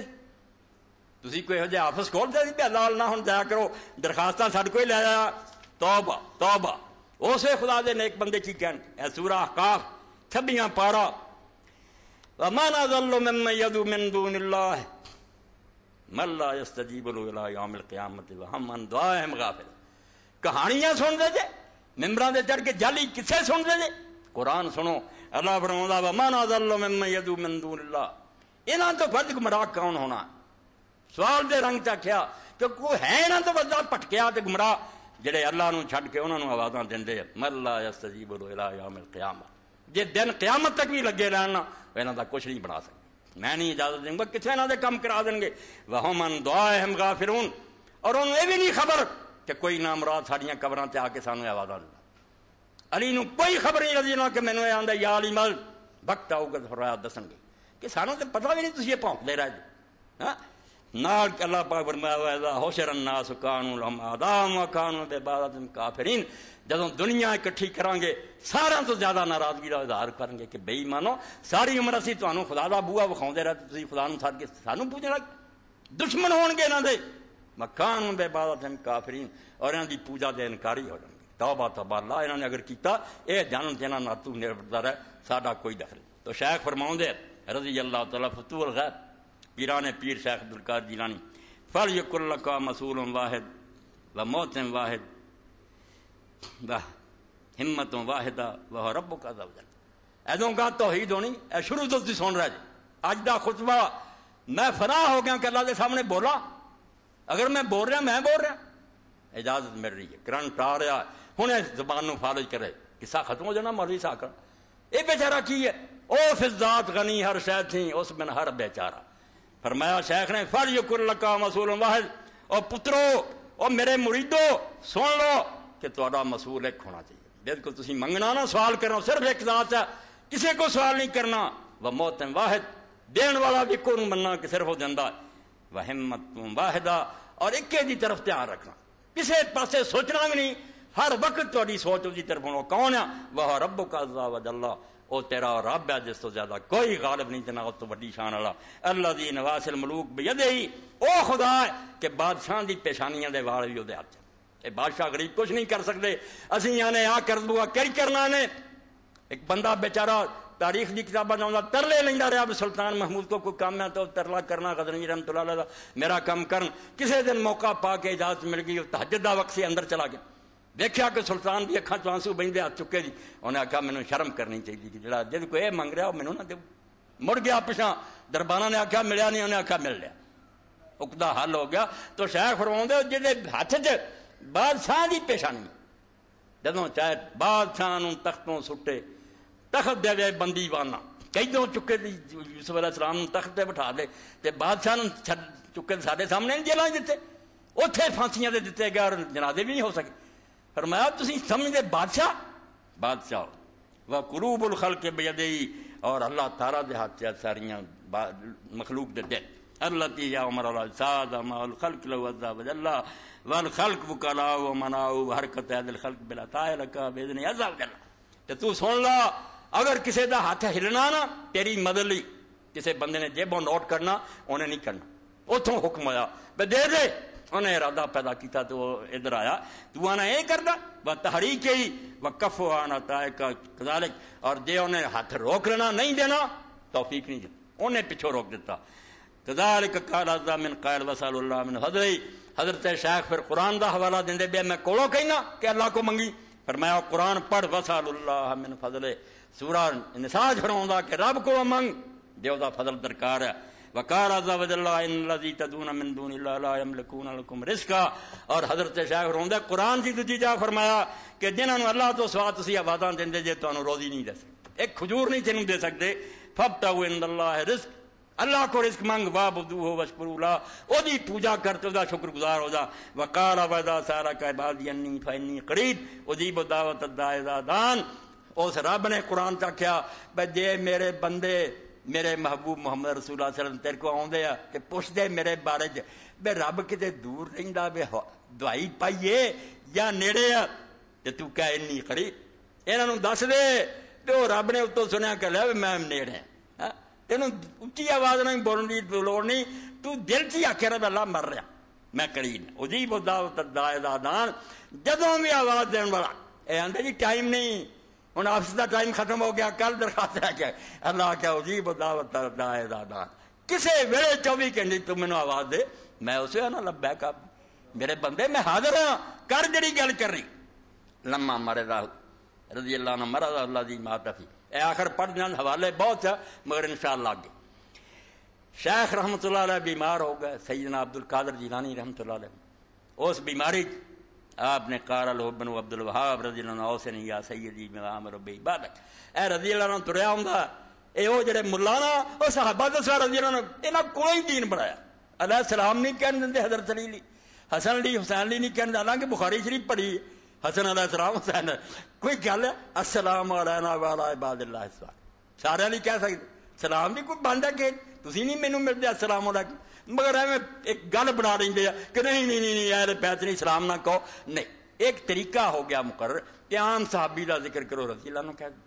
ਤੁਸੀਂ ਕੋਈ ਇਹੋ ਜਿਹਾ ਆਫਿਸ ਖੋਲਦੇ ਸੀ ਵੀ ਲਾਲ ਨਾ ਹੁਣ ਜਾਇਆ ਕਰੋ ਦਰਖਾਸਤਾਂ ਸਾਡੇ ਕੋਈ ਲੈ ਆਇਆ ਤੌਬਾ ਤੌਬਾ ਉਸੇ ਖੁਦਾ ਦੇ ਨੇਕ ਬੰਦੇ ਕੀ ਕਹਿਣ ਇਹ ਸੂਰਾ ਅਕਾਫ 26 ਪਾਰਾ वमाना जल्लुमदूमिल्ला मल्लाजीबलामत हम अंदवा गाफिल कहानियाँ सुनते जे मिम्बर से चढ़ के जाली किस्से सुनते जे कुरान सुनो अल्लाह फरमा वमाना जल्लुमदूमिल्ला इन्हों तो फ़र्ज़ गुमराह कौन होना सवाल के रंग चाख्या क्योंकि है इन्हों तो बंदा भटकया तो गुमराह ਜਿਹੜੇ ਅੱਲਾ ਨੂੰ ਛੱਡ ਕੇ ਉਹਨਾਂ ਨੂੰ ਆਵਾਜ਼ਾਂ ਦਿੰਦੇ ਮੱਲਾ ਯਸਤਜੀਬ ਇਲਾ ਯਾਮਿਲ ਕਿਆਮਤ ਜੇ ਦਿਨ ਕਿਆਮਤ ਤੱਕ ਵੀ ਲੱਗੇ ਰਹਿਣ ਨਾ ਇਹਨਾਂ ਦਾ ਕੁਝ ਨਹੀਂ ਬਣਾ ਸਕਦੇ ਮੈਂ ਨਹੀਂ ਇਜਾਜ਼ਤ ਦੇਵਾਂਗਾ ਕਿੱਥੇ ਇਹਨਾਂ ਦੇ ਕੰਮ ਕਰਾ ਦੇਣਗੇ ਵਹਮਨ ਦੁਆਹਿਮ ਗਾਫਿਰੂਨ ਔਰ ਉਹਨੂੰ ਇਹ ਵੀ ਨਹੀਂ ਖਬਰ ਕਿ ਕੋਈ ਨਾਮਰਾਦ ਸਾਡੀਆਂ ਕਬਰਾਂ ਤੇ ਆ ਕੇ ਸਾਨੂੰ ਆਵਾਜ਼ਾਂ ਦਿੰਦਾ ਅਲੀ ਨੂੰ ਕੋਈ ਖਬਰ ਨਹੀਂ ਲੱਗੀ ਨਾ ਕਿ ਮੈਨੂੰ ਇਹ ਆਂਦਾ ਯਾ ਅਲੀ ਮਲ ਵਕਤ ਆਊਗਾ ਫਰਾਇਆ ਦੱਸਣਗੇ ਕਿ ਸਾਨੂੰ ਤੇ ਪਤਾ ਵੀ ਨਹੀਂ ਤੁਸੀਂ ਇਹ ਭੌਂਕਦੇ ਰਹੇ ਹਾਂ ਨਾਲ ਅੱਲਾ ਪਾਕ ਫਰਮਾਇਆ ਹੈ ਹੋਸ਼ਰਨ ਨਾਸ ਕਾਨੂ ਲਮ ਆਦਾਮ ਵਾ ਕਾਨੂ ਬੇ ਬਾਦਨ ਕਾਫਰੀਨ ਜਦੋਂ ਦੁਨੀਆ ਇਕੱਠੀ ਕਰਾਂਗੇ ਸਾਰਿਆਂ ਤੋਂ ਜ਼ਿਆਦਾ ਨਾਰਾਜ਼ਗੀ ਦਾ ਇਜ਼ਹਾਰ ਕਰਨਗੇ ਕਿ ਬੇਈਮਾਨੋ ਸਾਰੀ ਉਮਰ ਅਸੀਂ ਤੁਹਾਨੂੰ ਖੁਦਾ ਦਾ ਬੂਆ ਵਿਖਾਉਂਦੇ ਰਹੇ ਤੁਸੀਂ ਖੁਦਾ ਨੂੰ ਛੱਡ ਕੇ ਸਾਨੂੰ ਪੂਜਣਾ ਦੁਸ਼ਮਣ ਹੋਣਗੇ ਇਹਨਾਂ ਦੇ ਮਕਾਨ ਬੇ ਬਾਦਨ ਕਾਫਰੀਨ ਔਰ ਇਹਨਾਂ ਦੀ ਪੂਜਾ ਦੇ ਇਨਕਾਰੀ ਹੋ ਜਾਣਗੇ ਤੌਬਾ ਤੌਬਾ ਅੱਲਾ ਇਹਨਾਂ ਨੇ ਅਗਰ ਕੀਤਾ ਇਹ ਜਾਣਨ ਜਿਹਨਾਂ ਨਾਲ ਤੂੰ ਨਿਰਭਰ ਹੈ ਸਾਡਾ ਕੋਈ ਦਖਲ ਤੋ ਸ਼ੇਖ ਫਰਮਾਉਂਦੇ ਰਜ਼ੀ ਅੱਲਾਹ ਤਾਲਾ ਫਤੂਲ ਗੈਰ पीरान पीर शेख अब्दुल काद जिलानी। फल यकुल्ल का मसूल वाहिद व मोतम वाहिद व हिम्मत वाहिदा, वह रब का ऐदों का तोहीद होनी ए शुरू तो तुम सुन रहे जी। अज का खुतबा, मैं फना हो गया कि अल्लाह के सामने बोला। अगर मैं बोल रहा, मैं बोल रहा। इजाज़त मिल रही है करंट आ रहा हूँ जबान फालिज करे। किस्सा खत्म हो जाना मर्ज़ी साकर ये बेचारा की है? ओ फिजात गनी हर शह थी, उस बिन हर बेचारा। फरमाया, शेख ने फर युकुर यकुल्लका मसूल वाहद। और पुत्रो और मेरे मुरीदो, सुन लो कि थोड़ा मसूल एक होना चाहिए। बिल्कुल तुम मंगना ना, सवाल करो सिर्फ़ एक दात है। किसी को सवाल नहीं करना? वह मौत वाहिद। देने वाला भी कौन मनना कि सिर्फ़ हो जाता वह हिम्मत वाहिदा और इक्के की तरफ़ ध्यान रखना। किसी पास सोचना भी नहीं। हर वक्त थोड़ी सोच उसकी तरफ़ होना कौन है? वह रब का अल्लाह वह तेरा रब है जिस तो ज़्यादा कोई गालिब नहीं जना उस तो वही शान वाला। अल्लाह दी नवासिल मलूक बदे ही ओ खुदा, कि बादशाह की पेशानियाँ के वाल भी वह हथ ये बादशाह गरीब कुछ नहीं कर सकते असं आने आ कर दूआ कई करना ने? एक बंदा बेचारा तारीख की किताबा चाहता तरले लेंदा रहा सुल्तान महमूद को कोई काम है तो तरला करना गदरंजी रहमत मेरा काम कर किसी दिन मौका पा के इजाज़त मिल गई तहजद का वक्त से अंदर चला गया। ਦਾ ਵਕਤ ਸੀ ਅੰਦਰ ਚਲਾ ਗਿਆ ਦੇਖਿਆ ਕਿ ਸੁਲਤਾਨ ਦੀ ਅੱਖਾਂ ਚੋਂ ਆਂਸੂ ਬੈਂਦੇ ਹੱਥ ਚੁੱਕੇ ਜੀ ਉਹਨੇ ਆਖਿਆ ਮੈਨੂੰ ਸ਼ਰਮ ਕਰਨੀ ਚਾਹੀਦੀ ਕਿ ਜਿਹੜਾ ਜਦ ਕੋਈ ਇਹ ਮੰਗ ਰਿਹਾ ਉਹ ਮੈਨੂੰ ਨਾ ਦੇ ਮੁੜ ਗਿਆ ਪਿਛਾਂ ਦਰਬਾਰਾਂ ਨੇ ਆਖਿਆ ਮਿਲਿਆ ਨਹੀਂ ਉਹਨੇ ਆਖਿਆ ਮਿਲ ਲਿਆ ਉਕਦਾ ਹੱਲ ਹੋ ਗਿਆ ਤਾਂ ਸ਼ੇਖ ਫਰਮਾਉਂਦੇ ਜਿਹਦੇ ਹੱਥ 'ਚ ਬਾਦਸ਼ਾਹ ਦੀ ਪੇਸ਼ਾਨੀ ਜਦੋਂ ਚਾਹੇ ਬਾਦਸ਼ਾਹ ਨੂੰ ਤਖਤੋਂ ਸੁੱਟੇ ਤਖਤ ਦੇਵੇ ਬੰਦੀਵਾਨਾ ਕਈਦੋਂ ਚੁੱਕੇ ਦੀ ਯੂਸਫ ਅਲੈਹ ਸਲਾਮ ਨੂੰ ਤਖਤ ਤੇ ਬਿਠਾ ਦੇ ਤੇ ਬਾਦਸ਼ਾਹ ਨੂੰ ਚੁੱਕੇ ਸਾਡੇ ਸਾਹਮਣੇ ਨਹੀਂ ਜੇਲਾਂ ਦਿੱਤੇ ਉੱਥੇ ਫਾਂਸੀਆਂ ਦੇ ਦਿੱਤੇ ਗਏ ਔਰ ਜਨਾਜ਼ੇ ਵੀ ਨਹੀਂ ਹੋ ਸਕੇ फरमाया तुम समझते बादशाह बादशाह वह करूबुल खल के बेदई और अल्लाह तारा दे हाथ से सारियां मखलूक दे दिल अल्लाह ती या उमर अल्लाह साद माल खल्क लो अज़्ज़ा वजल्ला वल खल्क वकलाउ व मनाउ हरकत अदल खल्क बिला तायल का बेदने अज़्ज़ा वजल्ला ते तू सुन ला अगर किसी दा हाथ हिलना ना तेरी मदद ਲਈ ਕਿਸੇ ਬੰਦੇ ਨੇ ਜੇਬੋਂ ਨੋਟ ਕਰਨਾ ਉਹਨੇ ਨਹੀਂ ਕਰਨਾ ਉਥੋਂ ਹੁਕਮ ਆਇਆ ਬੇ ਦੇ ਦੇ ਉਹਨੇ ਇਰਾਦਾ ਪੈਦਾ ਕੀਤਾ ਤੇ ਉਹ ਇਧਰ ਆਇਆ ਤੂੰ ਆਣਾ ਇਹ ਕਰਦਾ ਵਾ ਤਹਰੀਕ ਹੀ ਵਕਫ ਆਣਾ ਤਾਇਕਾ ਕਜ਼ਾਲਿਕ ਔਰ ਜੇ ਉਹਨੇ ਹੱਥ ਰੋਕ ਲੈਣਾ ਨਹੀਂ ਦੇਣਾ ਤੌਫੀਕ ਨਹੀਂ ਉਹਨੇ ਪਿੱਛੋਂ ਰੋਕ ਦਿੱਤਾ ਕਜ਼ਾਲਿਕ ਕਾਲ ਅਜ਼ਾ ਮਿਨ ਕਾਇਲ ਵਸਲ ਅੱਲਾਹ ਮਿਨ ਹਜ਼ਰੀ ਹਜ਼ਰਤ ਸ਼ੇਖ ਫਿਰ ਕੁਰਾਨ ਦਾ ਹਵਾਲਾ ਦਿੰਦੇ ਬੇ ਮੈਂ ਕੋਲੋਂ ਕਹਿਣਾ ਕਿ ਅੱਲਾਹ ਕੋ ਮੰਗੀ ਫਰਮਾਇਆ ਕੁਰਾਨ ਪੜ ਵਸਲ ਅੱਲਾਹ ਮਿਨ ਫਜ਼ਲੇ ਸੂਰਾ ਨਿਸਾਜ ਫਰਮਾਉਂਦਾ ਕਿ ਰੱਬ ਕੋ ਮੰਗ ਜੇ ਉਹਦਾ ਫਜ਼ਲ ਦਰਕਾਰ ਹੈ वकार रिस्का और हज़रत शाह रोंदा कुरान की दूजी जा फरमाया कि जिन्होंने अल्लाह तो सवा तुम देंगे जे तुम्हें रोजी नहीं दे एक खजूर नहीं तेन दे सकते फबता है रिस्क अल्लाह को रिस्क मंग वाह बुदू हो बशपुरूला ओदी पूजा करते ओदा शुक्रगुजार हो जा वकार अवदा सारा का बादी अन्नी फैनी करीब ओदी बदावत दान उस रब ने कुरान च आख्या जे मेरे बंदे मेरे महबूब मोहम्मद रसूल सलम तेरे को हैं कि पुछते मेरे बारे च। बे रब किते दूर रहा बे? दवाई पाइए या आ? ते कह इन्नी खड़ी इन्हों दस दे। रब ने उत्तों सुनिया कह लिया मैं नेड़े तेन उच्ची आवाज़ नहीं बोलने की लोड़ नहीं तू दिल च ही आखे रहा अल्लाह मर रहा। मैं करी उदी बुद्धा दान जदों भी आवाज़ देने वाला ये आंदे जी, टाइम नहीं हूँ ऑफ़िस का टाइम खत्म हो गया कल दरखास्त रह अल्लाह क्या जी दावत दाए दादा किसी वेले चौबी घंटे तू मैंने आवाज़ दे मैं उसे ना लभ्या कब मेरे बंदे मैं हाजिर हाँ कर जी गल कर रही लम्मा मरे दा रज़ी अल्लाह ना मरा अल्लाह की माता थी ए आखिर पढ़ने हवाले बहुत है मगर इन इंशाला आगे शेख रहमत बीमार हो गए सैदना अब्दुल कादर जीलानी रहमत उस बीमारी आपने कार लोबन अब्दुल वहाब रज़ी औसन या सैयदी आम रबे इबादत। ए रज़ी तुरया आंदा ए ओ जेड़े मुल्ला ना ओ साहबा दसा रज़ी अल्लाह इन्हां कोल ही दीन बनाया। अल्लाह सलाम नहीं कहन दिंदे हज़रत अली ली हसन अली, हुसैन अली नहीं कहन हालाँकि बुखारी शरीफ पढ़ी हसन अला सलाम, हुसैन कोई गल अस्सलाम अलैना वाला इबादिल्लाह। सारे नहीं कह सकते सलाम भी कोई है कि? तुम नहीं मैनू मिलते अस्सलाम अलैकुम। मगर एवं एक गल बना लेंगे कि नहीं नहीं नहीं यार पैच नहीं, सलाम ना कहो। नहीं, एक तरीका हो गया मुकर आम साहबी का ज़िक्र करो रसीला कह दो।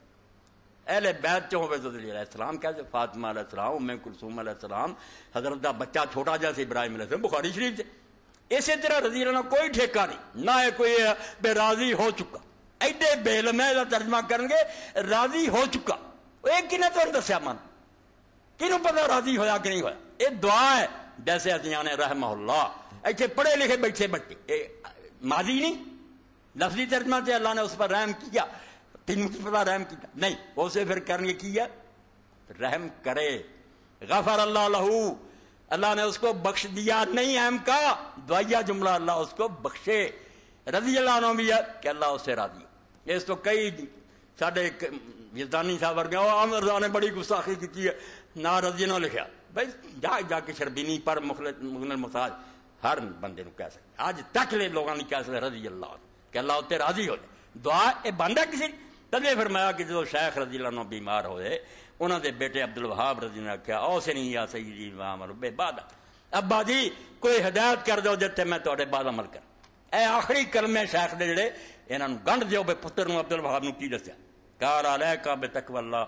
अहले बैत चो हो सलाम कह दो, फातिमा सलाम, उम्मे कुलसूम सलाम, हज़रत का बच्चा छोटा जहा इब्राहिम सलाम, बुखारी शरीफ से इस तरह रज़ी ना कोई ठेका नहीं, ना है कोई बेराजी हो चुका। एडे बेलमे का तर्जमा करे राज़ी हो चुका। एक कि तुम दसिया मन? कि पता राज़ी होया कि नहीं होया? दुआ है। जैसे असिया ने रहमहुल्ला। इतने पढ़े लिखे बैठे बच्चे माजी नहीं। लफजी तर्जमा से अल्लाह ने उस पर रहम किया। तीन पता रहम किया। नहीं, उसे फिर करने किया। रहम करे। गफर अल्लाह लहू। अल्लाह ने उसको बख्श दिया नहीं, अहम का। दुआया जुमला अल्लाह उसको बख्शे। रज़ी अल्लाह भी कि अल्लाह उससे राज़ी। इस तो कई साढ़े विजदानी साहब वर्गे ने बड़ी गुस्साखी की है। ना रज़ी, ने लिखा। भाई, जा जाके शर्बीनी पर मुगल मुसाज हर बंदे कह सकते अज तक ले लोगों ने कह सकते रज़ी अल्लाह कि अल्लाह उत्ते राज़ी हो जाए दुआ ये बंद है किसी तदे फिर मैं कि जो शेख रज़ी अल्लाह बीमार होए उन्होंने बेटे अब्दुल वहाब रज़ी ने आख्या ओ से नहीं आ सही जी वाम रुबे बाद। अब्बा जी, कोई हिदायत कर दो जिते मैं थोड़े बाद अमल कर। ए आखिरी कलमे शेख दे जड़े इन्हों गंढ दो बे पुत्र अब्दुल वहाब न की दसिया कार आ लै का बे तकवल्ला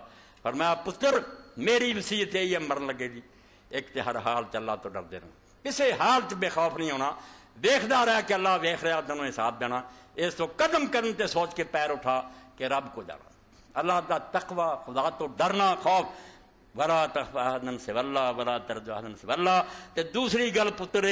पर मैं पुत्र मेरी वसीयत यही है, मरन लगे जी। एक तो हर हाल च अल्लाह तो डरते रहो किसी हाल च बेखौफ नहीं होना। देखता रहा कि अल्लाह वेख रहा तेन हिसाब देना। इस तो कदम करने ते सोच के पैर उठा कि रब को जाना। अल्लाह का तकवा, खुदा तो डरना खौफ। वरा तहदन से वल्ला वरा तरजन से वल्ला ते दूसरी गल पुत्र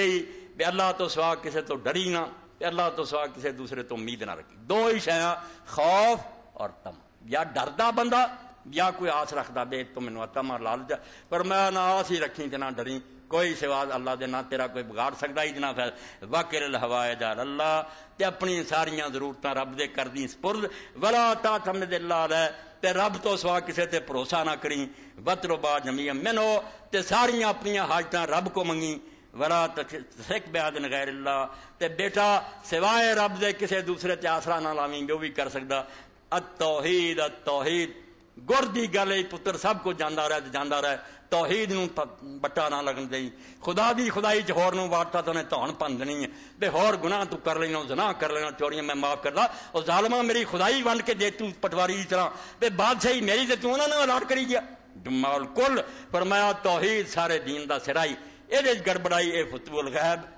भी अल्लाह तो सवा किसी तो डरी ना अल्लाह तो सवा किसी दूसरे तो उम्मीद ना रखी। दो ही शया खौफ और तम। या डरदा बंदा कोई आस रखता बे तो मैं आता मार लालच पर मैं ना आस ही रखी ते ना डरी। कोई सिवा अल्लाह दे ना तेरा कोई बिगाड़ सकता ही ना फिर वाकिर हवाए जा अल्लाह, ते अपनी सारिया ज़रूरत रब दे कर दी सपुरद। वला ता थम दे लाल है ते रब तो सवा किसी ते भरोसा ना करी। बतरो बा जमी मैनो ते सारिया अपन हाजत रब को मंगी। वला तक ब्यादन गैर अल्लाह ते बेटा सिवाए रब दे किसी दूसरे ते आसरा ना लावी वो भी कर सकता अतौहीद अतौहीद गुर की गल पुत्र सब कुछ जाता रहा जाता रहा तौहीद न बट्टा ना लगन दई खुदा की खुदाई च होर वारता तो उन्हें धौन भन देनी है बे होर गुनाह तू कर लेना जना कर लेना चोरियाँ मैं माफ़ कर ला और जालमा मेरी खुदाई वंड के दे तू पटवारी की तरह बे बादशाही मेरी तो तू उन्होंने अलाट करी गया डमाल कुल फरमाया तौहीद सारे दीन का सिराई ये गड़बड़ाई ये फतुल गैब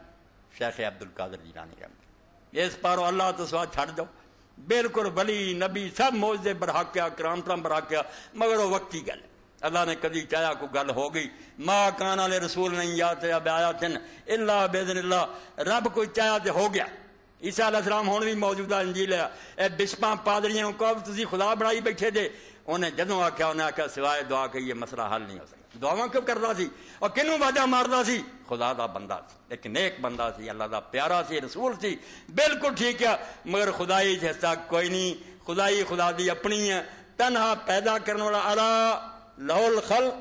शेख अब्दुल कादर जी रानी इस पारो अल्लाह तो स्वाद छड़ दो बिल्कुल वली नबी, सब मौजे बरहाक्या क्रांता बरहाक्या मगर वो वक्ती गल अल्लाह ने कभी चाया को गल हो गई। माँ कान वाले रसूल नहीं याद आया थिन इला बेदन इला रब कोई चाया तो हो गया। ईसा सलाम हूँ भी मौजूदा अंजील है। बिस्पा पादरिया को तुम खुदा बनाई बैठे थे उन्हें जदों आख्या, उन्हें आख्या, सिवाय दुआ के ये मसला हल नहीं हो सकता। ਦੁਆਵਾਂ ਕਿਉਂ ਕਰਦਾ ਸੀ ਔਰ ਕਿਹਨੂੰ ਵਾਜਾ ਮਾਰਦਾ ਸੀ ਖੁਦਾ ਦਾ ਬੰਦਾ ਸੀ ਇੱਕ ਨੇਕ ਬੰਦਾ ਸੀ ਅੱਲਾ ਦਾ ਪਿਆਰਾ ਸੀ ਰਸੂਲ ਸੀ ਬਿਲਕੁਲ ਠੀਕ ਹੈ ਮਗਰ ਖੁਦਾਈ ਜੈਸਾ ਕੋਈ ਨਹੀਂ ਖੁਦਾਈ ਖੁਦਾ ਦੀ ਆਪਣੀ ਹੈ ਤਨਹਾ ਪੈਦਾ ਕਰਨ ਵਾਲਾ ਅਲਾ ਲਹੁਲ ਖਲ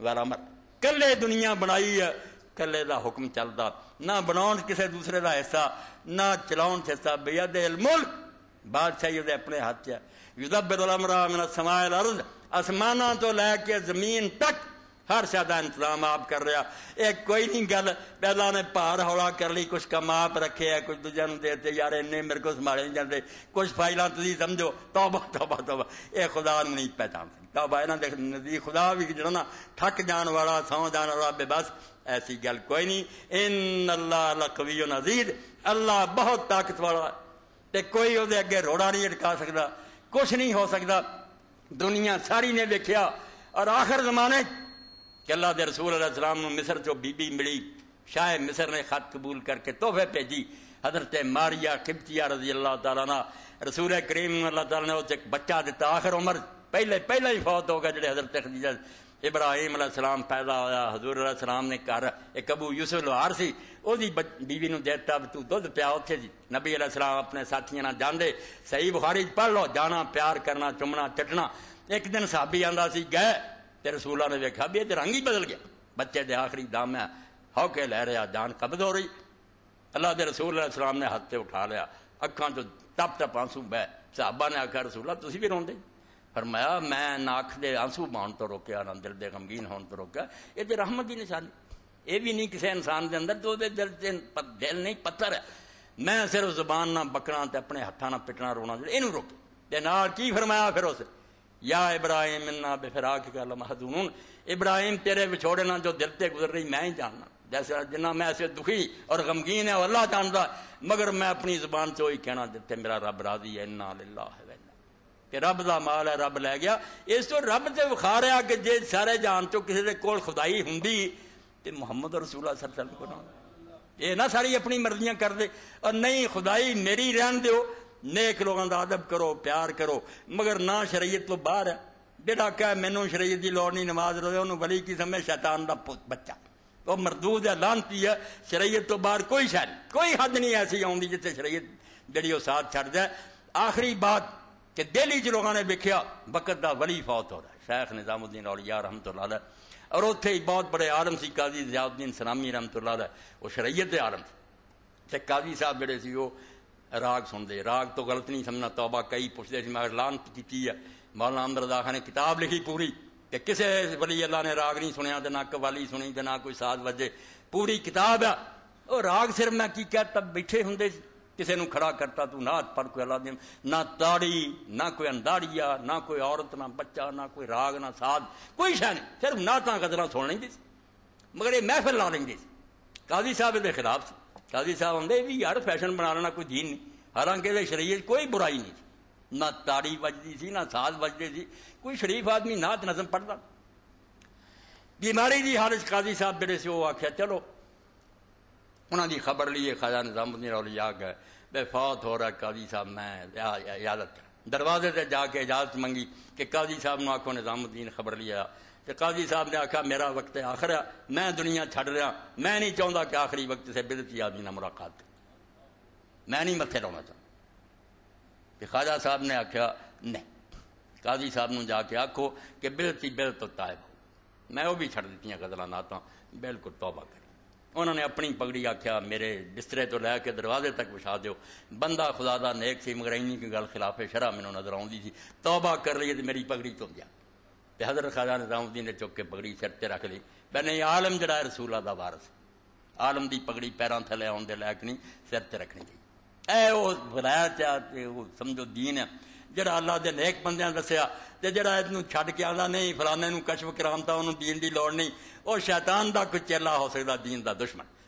ਵਰਮਰ ਕੱਲੇ ਦੁਨੀਆ ਬਣਾਈ ਹੈ ਕੱਲੇ ਦਾ ਹੁਕਮ ਚੱਲਦਾ ਨਾ ਬਣਾਉਣ ਕਿਸੇ ਦੂਸਰੇ ਦਾ ਹਿੱਸਾ ਨਾ ਚਲਾਉਣ ਹਿੱਸਾ ਬੇਅਦ ਮੁਲਕ ਬਾਦਸ਼ਾਹੀ ਉਹਦੇ ਆਪਣੇ ਹੱਥ 'ਚ ਹੈ ਯੁਦਬਿਰ ਅਮਰਾ ਮਿਨ ਸਮਾਇਲ ਅਰਜ਼ ਅਸਮਾਨਾਂ ਤੋਂ ਲੈ ਕੇ ਜ਼ਮੀਨ ਤੱਕ ਹਰ ਸ਼ਾ ਦਾ ਇੰਤਜ਼ਾਮ ਆਪ ਕਰ ਰਿਹਾ ਇਹ ਕੋਈ ਨਹੀਂ ਗੱਲ ਪਹਿਲਾਂ ਨੇ ਭਾਰ ਹੌਲਾ ਕਰ ਲਈ ਕੁਝ ਕੰਮ ਆਪ ਰੱਖਿਆ ਕੁਝ ਦੂਜਿਆਂ ਨੂੰ ਦੇਤੇ ਯਾਰ ਇੰਨੇ ਮੇਰੇ ਕੋਲ ਸੰਭਾਲੇ ਨਹੀਂ ਜਾਂਦੇ ਕੁਝ ਫਾਈਲਾਂ ਤੁਸੀਂ ਸਮਝੋ ਤੌਬਾ ਤੌਬਾ ਤੌਬਾ ਇਹ ਖੁਦਾ ਨੂੰ ਨਹੀਂ ਪਹਿਚਾਨ ਤੌਬਾ ਇਹਨਾਂ ਦੇ ਨਜ਼ਦੀਕ ਖੁਦਾ ਵੀ ਜਿਹੜਾ ਨਾ ਥੱਕ ਜਾਣ ਵਾਲਾ ਸੌ ਜਾਣ ਵਾਲਾ ਬੇਬਸ ਐਸੀ ਗੱਲ ਕੋਈ ਨਹੀਂ ਇਨ ਅੱਲਾ ਲਕਵੀਉ ਅਜ਼ੀਜ਼ ਅੱਲਾ ਬਹੁਤ ਤਾਕਤ ਵਾਲਾ ਤੇ ਕੋਈ ਉਹਦੇ ਅੱਗੇ ਰੋੜਾ ਨਹੀਂ ਅਟਕਾ ਸਕਦਾ ਕੁਝ ਨਹੀਂ ਹੋ ਸਕਦਾ ਦੁਨੀਆ ਸਾਰੀ ਨੇ ਵੇਖਿਆ ਔਰ ਆਖਰ ਜ਼ਮਾਨੇ कि अल्लाह के रसूल अल्लाम मिसर चो बीबी मिली, शायद मिसर ने खत कबूल करके तोहफे भेजी। हज़रत मारिया किबतिया रज़ी अल्लाह तला ना रसूल करीम अल्लाह तला ने उस एक बच्चा दिता, आखिर उम्र पहले पहले ही फौत हो गया जो हज़रत खदीजा इब्राहिम सलाम पैदा होया, हजूर सलाम ने घर एक अबू यूसुफ लोहार से, ओदी बीवी ने देता तू दुध पिया उ नबी नबी सलाम अपने साथियों जाते सही बुखारी पढ़ लो, जाना प्यार करना चुमना चटना। एक दिन साबी आंदा सी, गए ਚੁੰਮਣਾ ਚੱਟਣਾ ਇੱਕ ਦਿਨ ਸਾਬੀ ਆਂਦਾ ਸੀ ਗਏ ਤੇ ਰਸੂਲਾਂ ਨੇ ਵੇਖਿਆ ਵੀ ਇਹ ਤੇ ਰੰਗ ਹੀ ਬਦਲ ਗਿਆ ਬੱਚੇ ਦੇ ਆਖਰੀ ਦਮ ਹੈ ਹੋ ਕੇ ਲੈ ਰਿਹਾ ਜਾਨ ਕਬਜ਼ ਹੋ ਰਹੀ ਅੱਲਾਹ ਦੇ ਰਸੂਲ ਅਲੈਹ ਸਲਾਮ ਨੇ ਹੱਥ ਤੇ ਉਠਾ ਲਿਆ ਅੱਖਾਂ ਤੋਂ ਟਪ ਟਪ ਆਂਸੂ ਬਹਿ ਸਾਹਬਾ ਨੇ ਆਖਿਆ ਰਸੂਲਾ ਤੁਸੀਂ ਵੀ ਰੋਂਦੇ ਫਰਮਾਇਆ ਮੈਂ ਨਾ ਅੱਖ ਦੇ ਆਂਸੂ ਬਾਣ ਤੋਂ ਰੋਕਿਆ ਨਾ ਦਿਲ ਦੇ ਗਮਗੀਨ ਹੋਣ ਤੋਂ ਰੋਕਿਆ ਇਹ ਤੇ ਰਹਿਮਤ ਦੀ ਨਿਸ਼ਾਨੀ ਇਹ ਵੀ ਨਹੀਂ ਕਿਸੇ ਇਨਸਾਨ ਦੇ ਅੰਦਰ ਜੋ ਦੇ ਦਿਲ ਤੇ ਦਿਲ ਨਹੀਂ ਪੱਥਰ ਹੈ ਮੈਂ ਸਿਰਫ ਜ਼ੁਬਾਨ ਨਾਲ ਬਕਣਾ ਤੇ ਆਪਣੇ ਹੱਥਾਂ ਨਾਲ ਪਿਟਣਾ ਰੋਣਾ ਇਹਨੂੰ ਰੋਕ ਤੇ ਨਾਲ ਕੀ ਫਰਮਾਇਆ ਫਿਰ ਉਸ या इब्राहिम इन्ना बेफिराक का लमहदून। इब्राहिम तेरे बिछोड़ना जो दिल से गुजर रही, मैं ही जानना। जैसे जिन्ना मैं ऐसे दुखी और गमगीन है अल्लाह जानता मगर मैं अपनी जबान से वही कहना जिते मेरा रब राज़ी है, इन्ना लीला है रब का माल है, रब लै गया। इस तो रब से विखा रहा कि जे सारे जान चो किसी को खुदाई होंगी तो मुहम्मद रसूला सर को ना। ये ना सारी अपनी मर्जियाँ कर दे, और नहीं, खुदाई मेरी रहन दो नेक लोगों का अदब करो, प्यार करो। मगर ना शरीयत तो बहर है। बेटा कह, मैनु शरीयत की लड़ नहीं, नमाज़ रोज, उन्होंने बली की समय शैतान का बच्चा। वो तो मरदूद है लांती है। शरीयत तो बहर कोई शह कोई हद नहीं ऐसी आँगी जिते शरीयत जी साथ छ आखिरी बात कि दिल्ली च लोगों ने वेख्या बकत का वली फौत हो रहा है। शेख निजामुद्दीन रौलिया रहमत लाल और उ बहुत बड़े आलम से, काजी जयाउद्दीन सलामी रहमत लाल है वह शरीयत आलम से काजी साहब जोड़े से वह ਰਾਗ ਸੁਣਦੇ ਰਾਗ ਤੋਂ ਗਲਤ ਨਹੀਂ ਸਮਝਣਾ ਤੌਬਾ ਕਈ ਪੁੱਛਦੇ ਸੀ ਮੈਂ ਐਲਾਨ ਕੀਤੀ ਹੈ ਮੌਲਾਨਾ ਅਮਰ ਰਜ਼ਾ ਖਾਨ ਨੇ ਕਿਤਾਬ ਲਿਖੀ ਪੂਰੀ ਕਿ ਕਿਸੇ ਵਲੀ ਅੱਲਾ ਨੇ ਰਾਗ ਨਹੀਂ ਸੁਣਿਆ ਤੇ ਨਾ ਕਵਾਲੀ ਸੁਣੀ ਤੇ ਨਾ ਕੋਈ ਸਾਜ਼ ਵੱਜੇ ਪੂਰੀ ਕਿਤਾਬ ਆ ਉਹ ਰਾਗ ਸਿਰ ਮੈਂ ਕੀ ਕਹਤਾ ਬੈਠੇ ਹੁੰਦੇ ਸੀ ਕਿਸੇ ਨੂੰ ਖੜਾ ਕਰਤਾ ਤੂੰ ਨਾਤ ਪੜ ਕੋਈ ਅੱਲਾ ਦੇ ਨਾ ਤਾੜੀ ਨਾ ਕੋਈ ਅੰਦਾੜੀਆ ਨਾ ਕੋਈ ਔਰਤ ਨਾ ਬੱਚਾ ਨਾ ਕੋਈ ਰਾਗ ਨਾ ਸਾਧ ਕੋਈ ਸ਼ੈ ਨਹੀਂ ਸਿਰਫ ਨਾਤਾਂ ਗਜ਼ਲਾਂ ਸੁਣ ਲੈਂਦੀ ਸੀ ਮਗਰ ਇਹ ਮਹਿਫਲ ਲਾ ਲੈਂਦੀ ਸੀ ਕਾਜ਼ੀ ਸਾਹਿਬ ਦੇ ਖਿਲਾਫ ਸੀ काजी साहब आंदे भी यार फ़ैशन बना लेना, कोई दीन नहीं। हालाँकि वे शरीयत कोई बुराई नहीं थी। ना ताड़ी बजती थी, ना साज बजते थी। कोई शरीफ आदमी ना नजम पढ़ता बीमारी की हालत काजी साहब जेड़े से वह आख्या चलो उन्होंने खबर लीए खाजा निजामुद्दीन औलिया गए बेफौत हो रहा काजी साहब, मैं इजाज़त दरवाजे से जाके इजाज़त मंगी कि काजी साहब नो आखो निजामुद्दीन खबर लिया तो काजी साहब ने आख्या मेरा वक्त है आखिर मैं दुनिया छड़ रहा, मैं नहीं चाहता कि आखिरी वक्त से बिदती आदमी ना मुलाकात। मैं नहीं मत्थे लाना चाहता कि खाजा साहब ने आख्या, नहीं। काजी साहब न जाके आखो कि बिलती बिल तो तायब हो। मैं वह भी छड़ दित्तियाँ गज़ल नाता बिल्कुल तौबा कर। उन्होंने अपनी पगड़ी आख्या, मेरे बिस्तरे तो लैके दरवाजे तक बिछा दो बंदा खुदा नेक सी, मगर इन्नी की गल खिलाफे शरा मैनू नज़र आती थी तौबा कर ली तो मेरी पगड़ी चुन जा। ਤੇ ਹਜ਼ਰਤ ਖਾਜਾ ਨਿਜ਼ਾਮਉਦੀਨ ਨੇ ਚੁੱਕ ਕੇ ਪਗੜੀ ਸਿਰ ਤੇ ਰੱਖ ਲਈ ਬੈਨੇ ਆਲਮ ਜਿਹੜਾ ਰਸੂਲਾ ਦਾ ਵਾਰਿਸ ਆਲਮ ਦੀ ਪਗੜੀ ਪੈਰਾਂ ਥੱਲੇ ਆਉਣ ਦੇ ਲਾਇਕ ਨਹੀਂ ਸਿਰ ਤੇ ਰੱਖਣੀ ਚਾਹੀਦੀ ਐ ਉਹ ਬੁਲਾਇਆ ਚਾ ਤੇ ਉਹ ਸਮਝੋ ਦੀਨ ਹੈ ਜਿਹੜਾ ਅੱਲਾ ਦੇ ਨੇਕ ਬੰਦਿਆਂ ਦੱਸਿਆ ਤੇ ਜਿਹੜਾ ਇਹਨੂੰ ਛੱਡ ਕੇ ਆਂਦਾ ਨਹੀਂ ਫਲਾਣੇ ਨੂੰ ਕਸ਼ਫ ਕਰਾਂਦਾ ਉਹਨੂੰ ਦੀਨ ਦੀ ਲੋੜ ਨਹੀਂ ਉਹ ਸ਼ੈਤਾਨ ਦਾ ਕੋਈ ਚੇਲਾ ਹੋ ਸਕਦਾ ਦੀਨ ਦਾ ਦੁਸ਼ਮਣ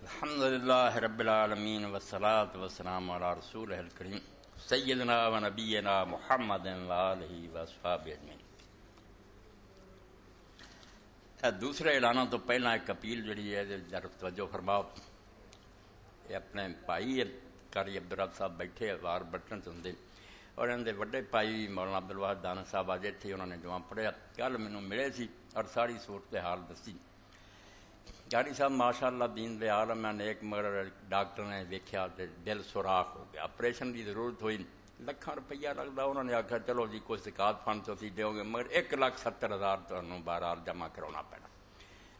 अलहमदिल्ला रबालमीन वसलात वसलाम रसूल करीम सैदना व नबीना मुहम्मद वसफ़ाब अजमीन दूसरे ऐलाना तो पहला एक अपील जी है जर तवजो फरमाओ ये अपने भाई कारी अब्दुल साहब बैठे वार बटन और इन्हें व्डे भाई मौलाना अब्दुलवाद दाना साहब अज इतने उन्होंने जमा पढ़िया। कल मैनू मिले सी और सारी सूरत हाल दसी कारी साहब माशा अल्लाह दीन दे आलम है नेक मगर डॉक्टर ने वेख्या दिल सुराख हो गया। ऑपरेशन की ज़रूरत हुई लखा रुपया लगता उन्होंने आख्या चलो जी, कोई सिकात फंड तो दोगे मगर एक लख सत्तर हज़ार तुम्हें बहरहाल जमा करवा पैना।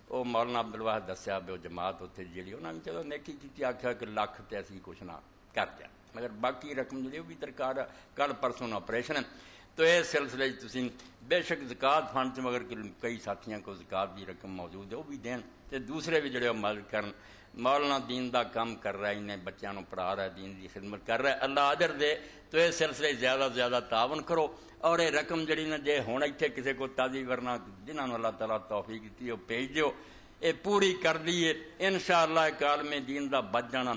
वो मौलाना अब्दुलवाह दसिया जमात उत्थे जी उन्होंने चलो नेकी की आख्या कि लख तो असी कुछ मगर बाकी रकम जी भी दरकार कल परसों ऑपरेशन है। तो इस सिलसिले तुम बेशक जकात फंड मगर कई साथियों को जकात की रकम मौजूद है वह भी देन। तो दूसरे भी जोड़े मदद कर मौलाना दीन का काम कर रहा है, इन्हें बच्चों पढ़ा रहा है, दीन की खिदमत कर रहा है। अल्लाह आदर दे तो इस सिलसिले ज़्यादा से ज़्यादा तावन करो, और ये रकम जी ने, जे हूँ इतने किसी को ताजी वरना जिन्होंने अल्लाह तला तोहफी की भेज दो ये पूरी कर दी है इन शाला कालमे दीन का बच जाना।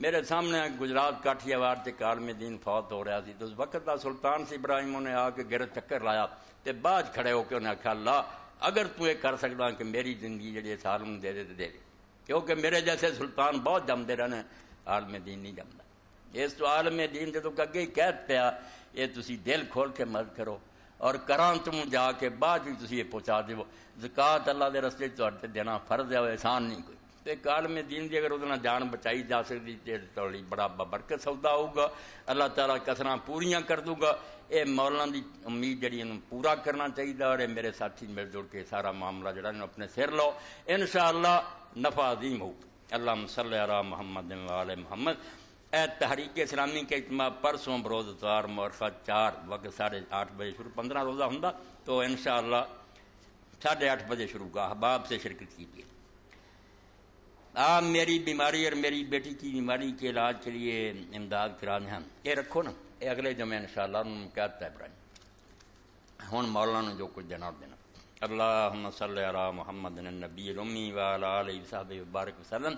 मेरे सामने गुजरात काठियावाड़ से कालमे दीन फौत हो रहा थी तो उस वक्त का सुल्तान से इब्राहिम ने आके गिर चक्कर लाया तो बाद खड़े होकर उन्हें आख्या अल्लाह, अगर तू ये कर सकता कि मेरी ज़िंदगी जी सालम दे दे तो दे दे। क्योंकि मेरे जैसे सुल्तान बहुत जमते रहने, आलम दीन नहीं जमता इस तो आलम दीन जो अगे ही कह पाया ये तुम दिल खोल के मदद करो और करा तुम जाके बाद पहुँचा दो जकात अल्लाह के रस्ते देना तो कालम दीन की अगर वो जान बचाई जा सकती तो बड़ा बरकत सौदा होगा। अल्लाह तला कसर पूरियाँ कर दूगा। ये मौलों की उम्मीद जी पूरा करना चाहिए और मेरे साथी मिल जुल के सारा मामला जरा अपने सिर लो इन शाला नफा अजीम हो। अल्लाह मसल मोहम्मद वाल मोहम्मद। ए तहरीक इस्लामी के इज्तम परसों बरोज इतवार मोरफा चार वक्त साढ़े आठ बजे शुरू, पंद्रह रोज़ा होंगे तो इन शाला साढ़े आठ बजे शुरू का अहबाब से शिरकत कीजिए। आप मेरी बीमारी और मेरी बेटी की बीमारी के इलाज के लिए इमदाद करा हैं ये रखो ना ये अगले जमे इन शाला कहता है इब्राहिम हूँ मौला जो कुछ देना देना अल्लाह सल मोहम्मद नबी उम्मी वाला साहब बारक वसलम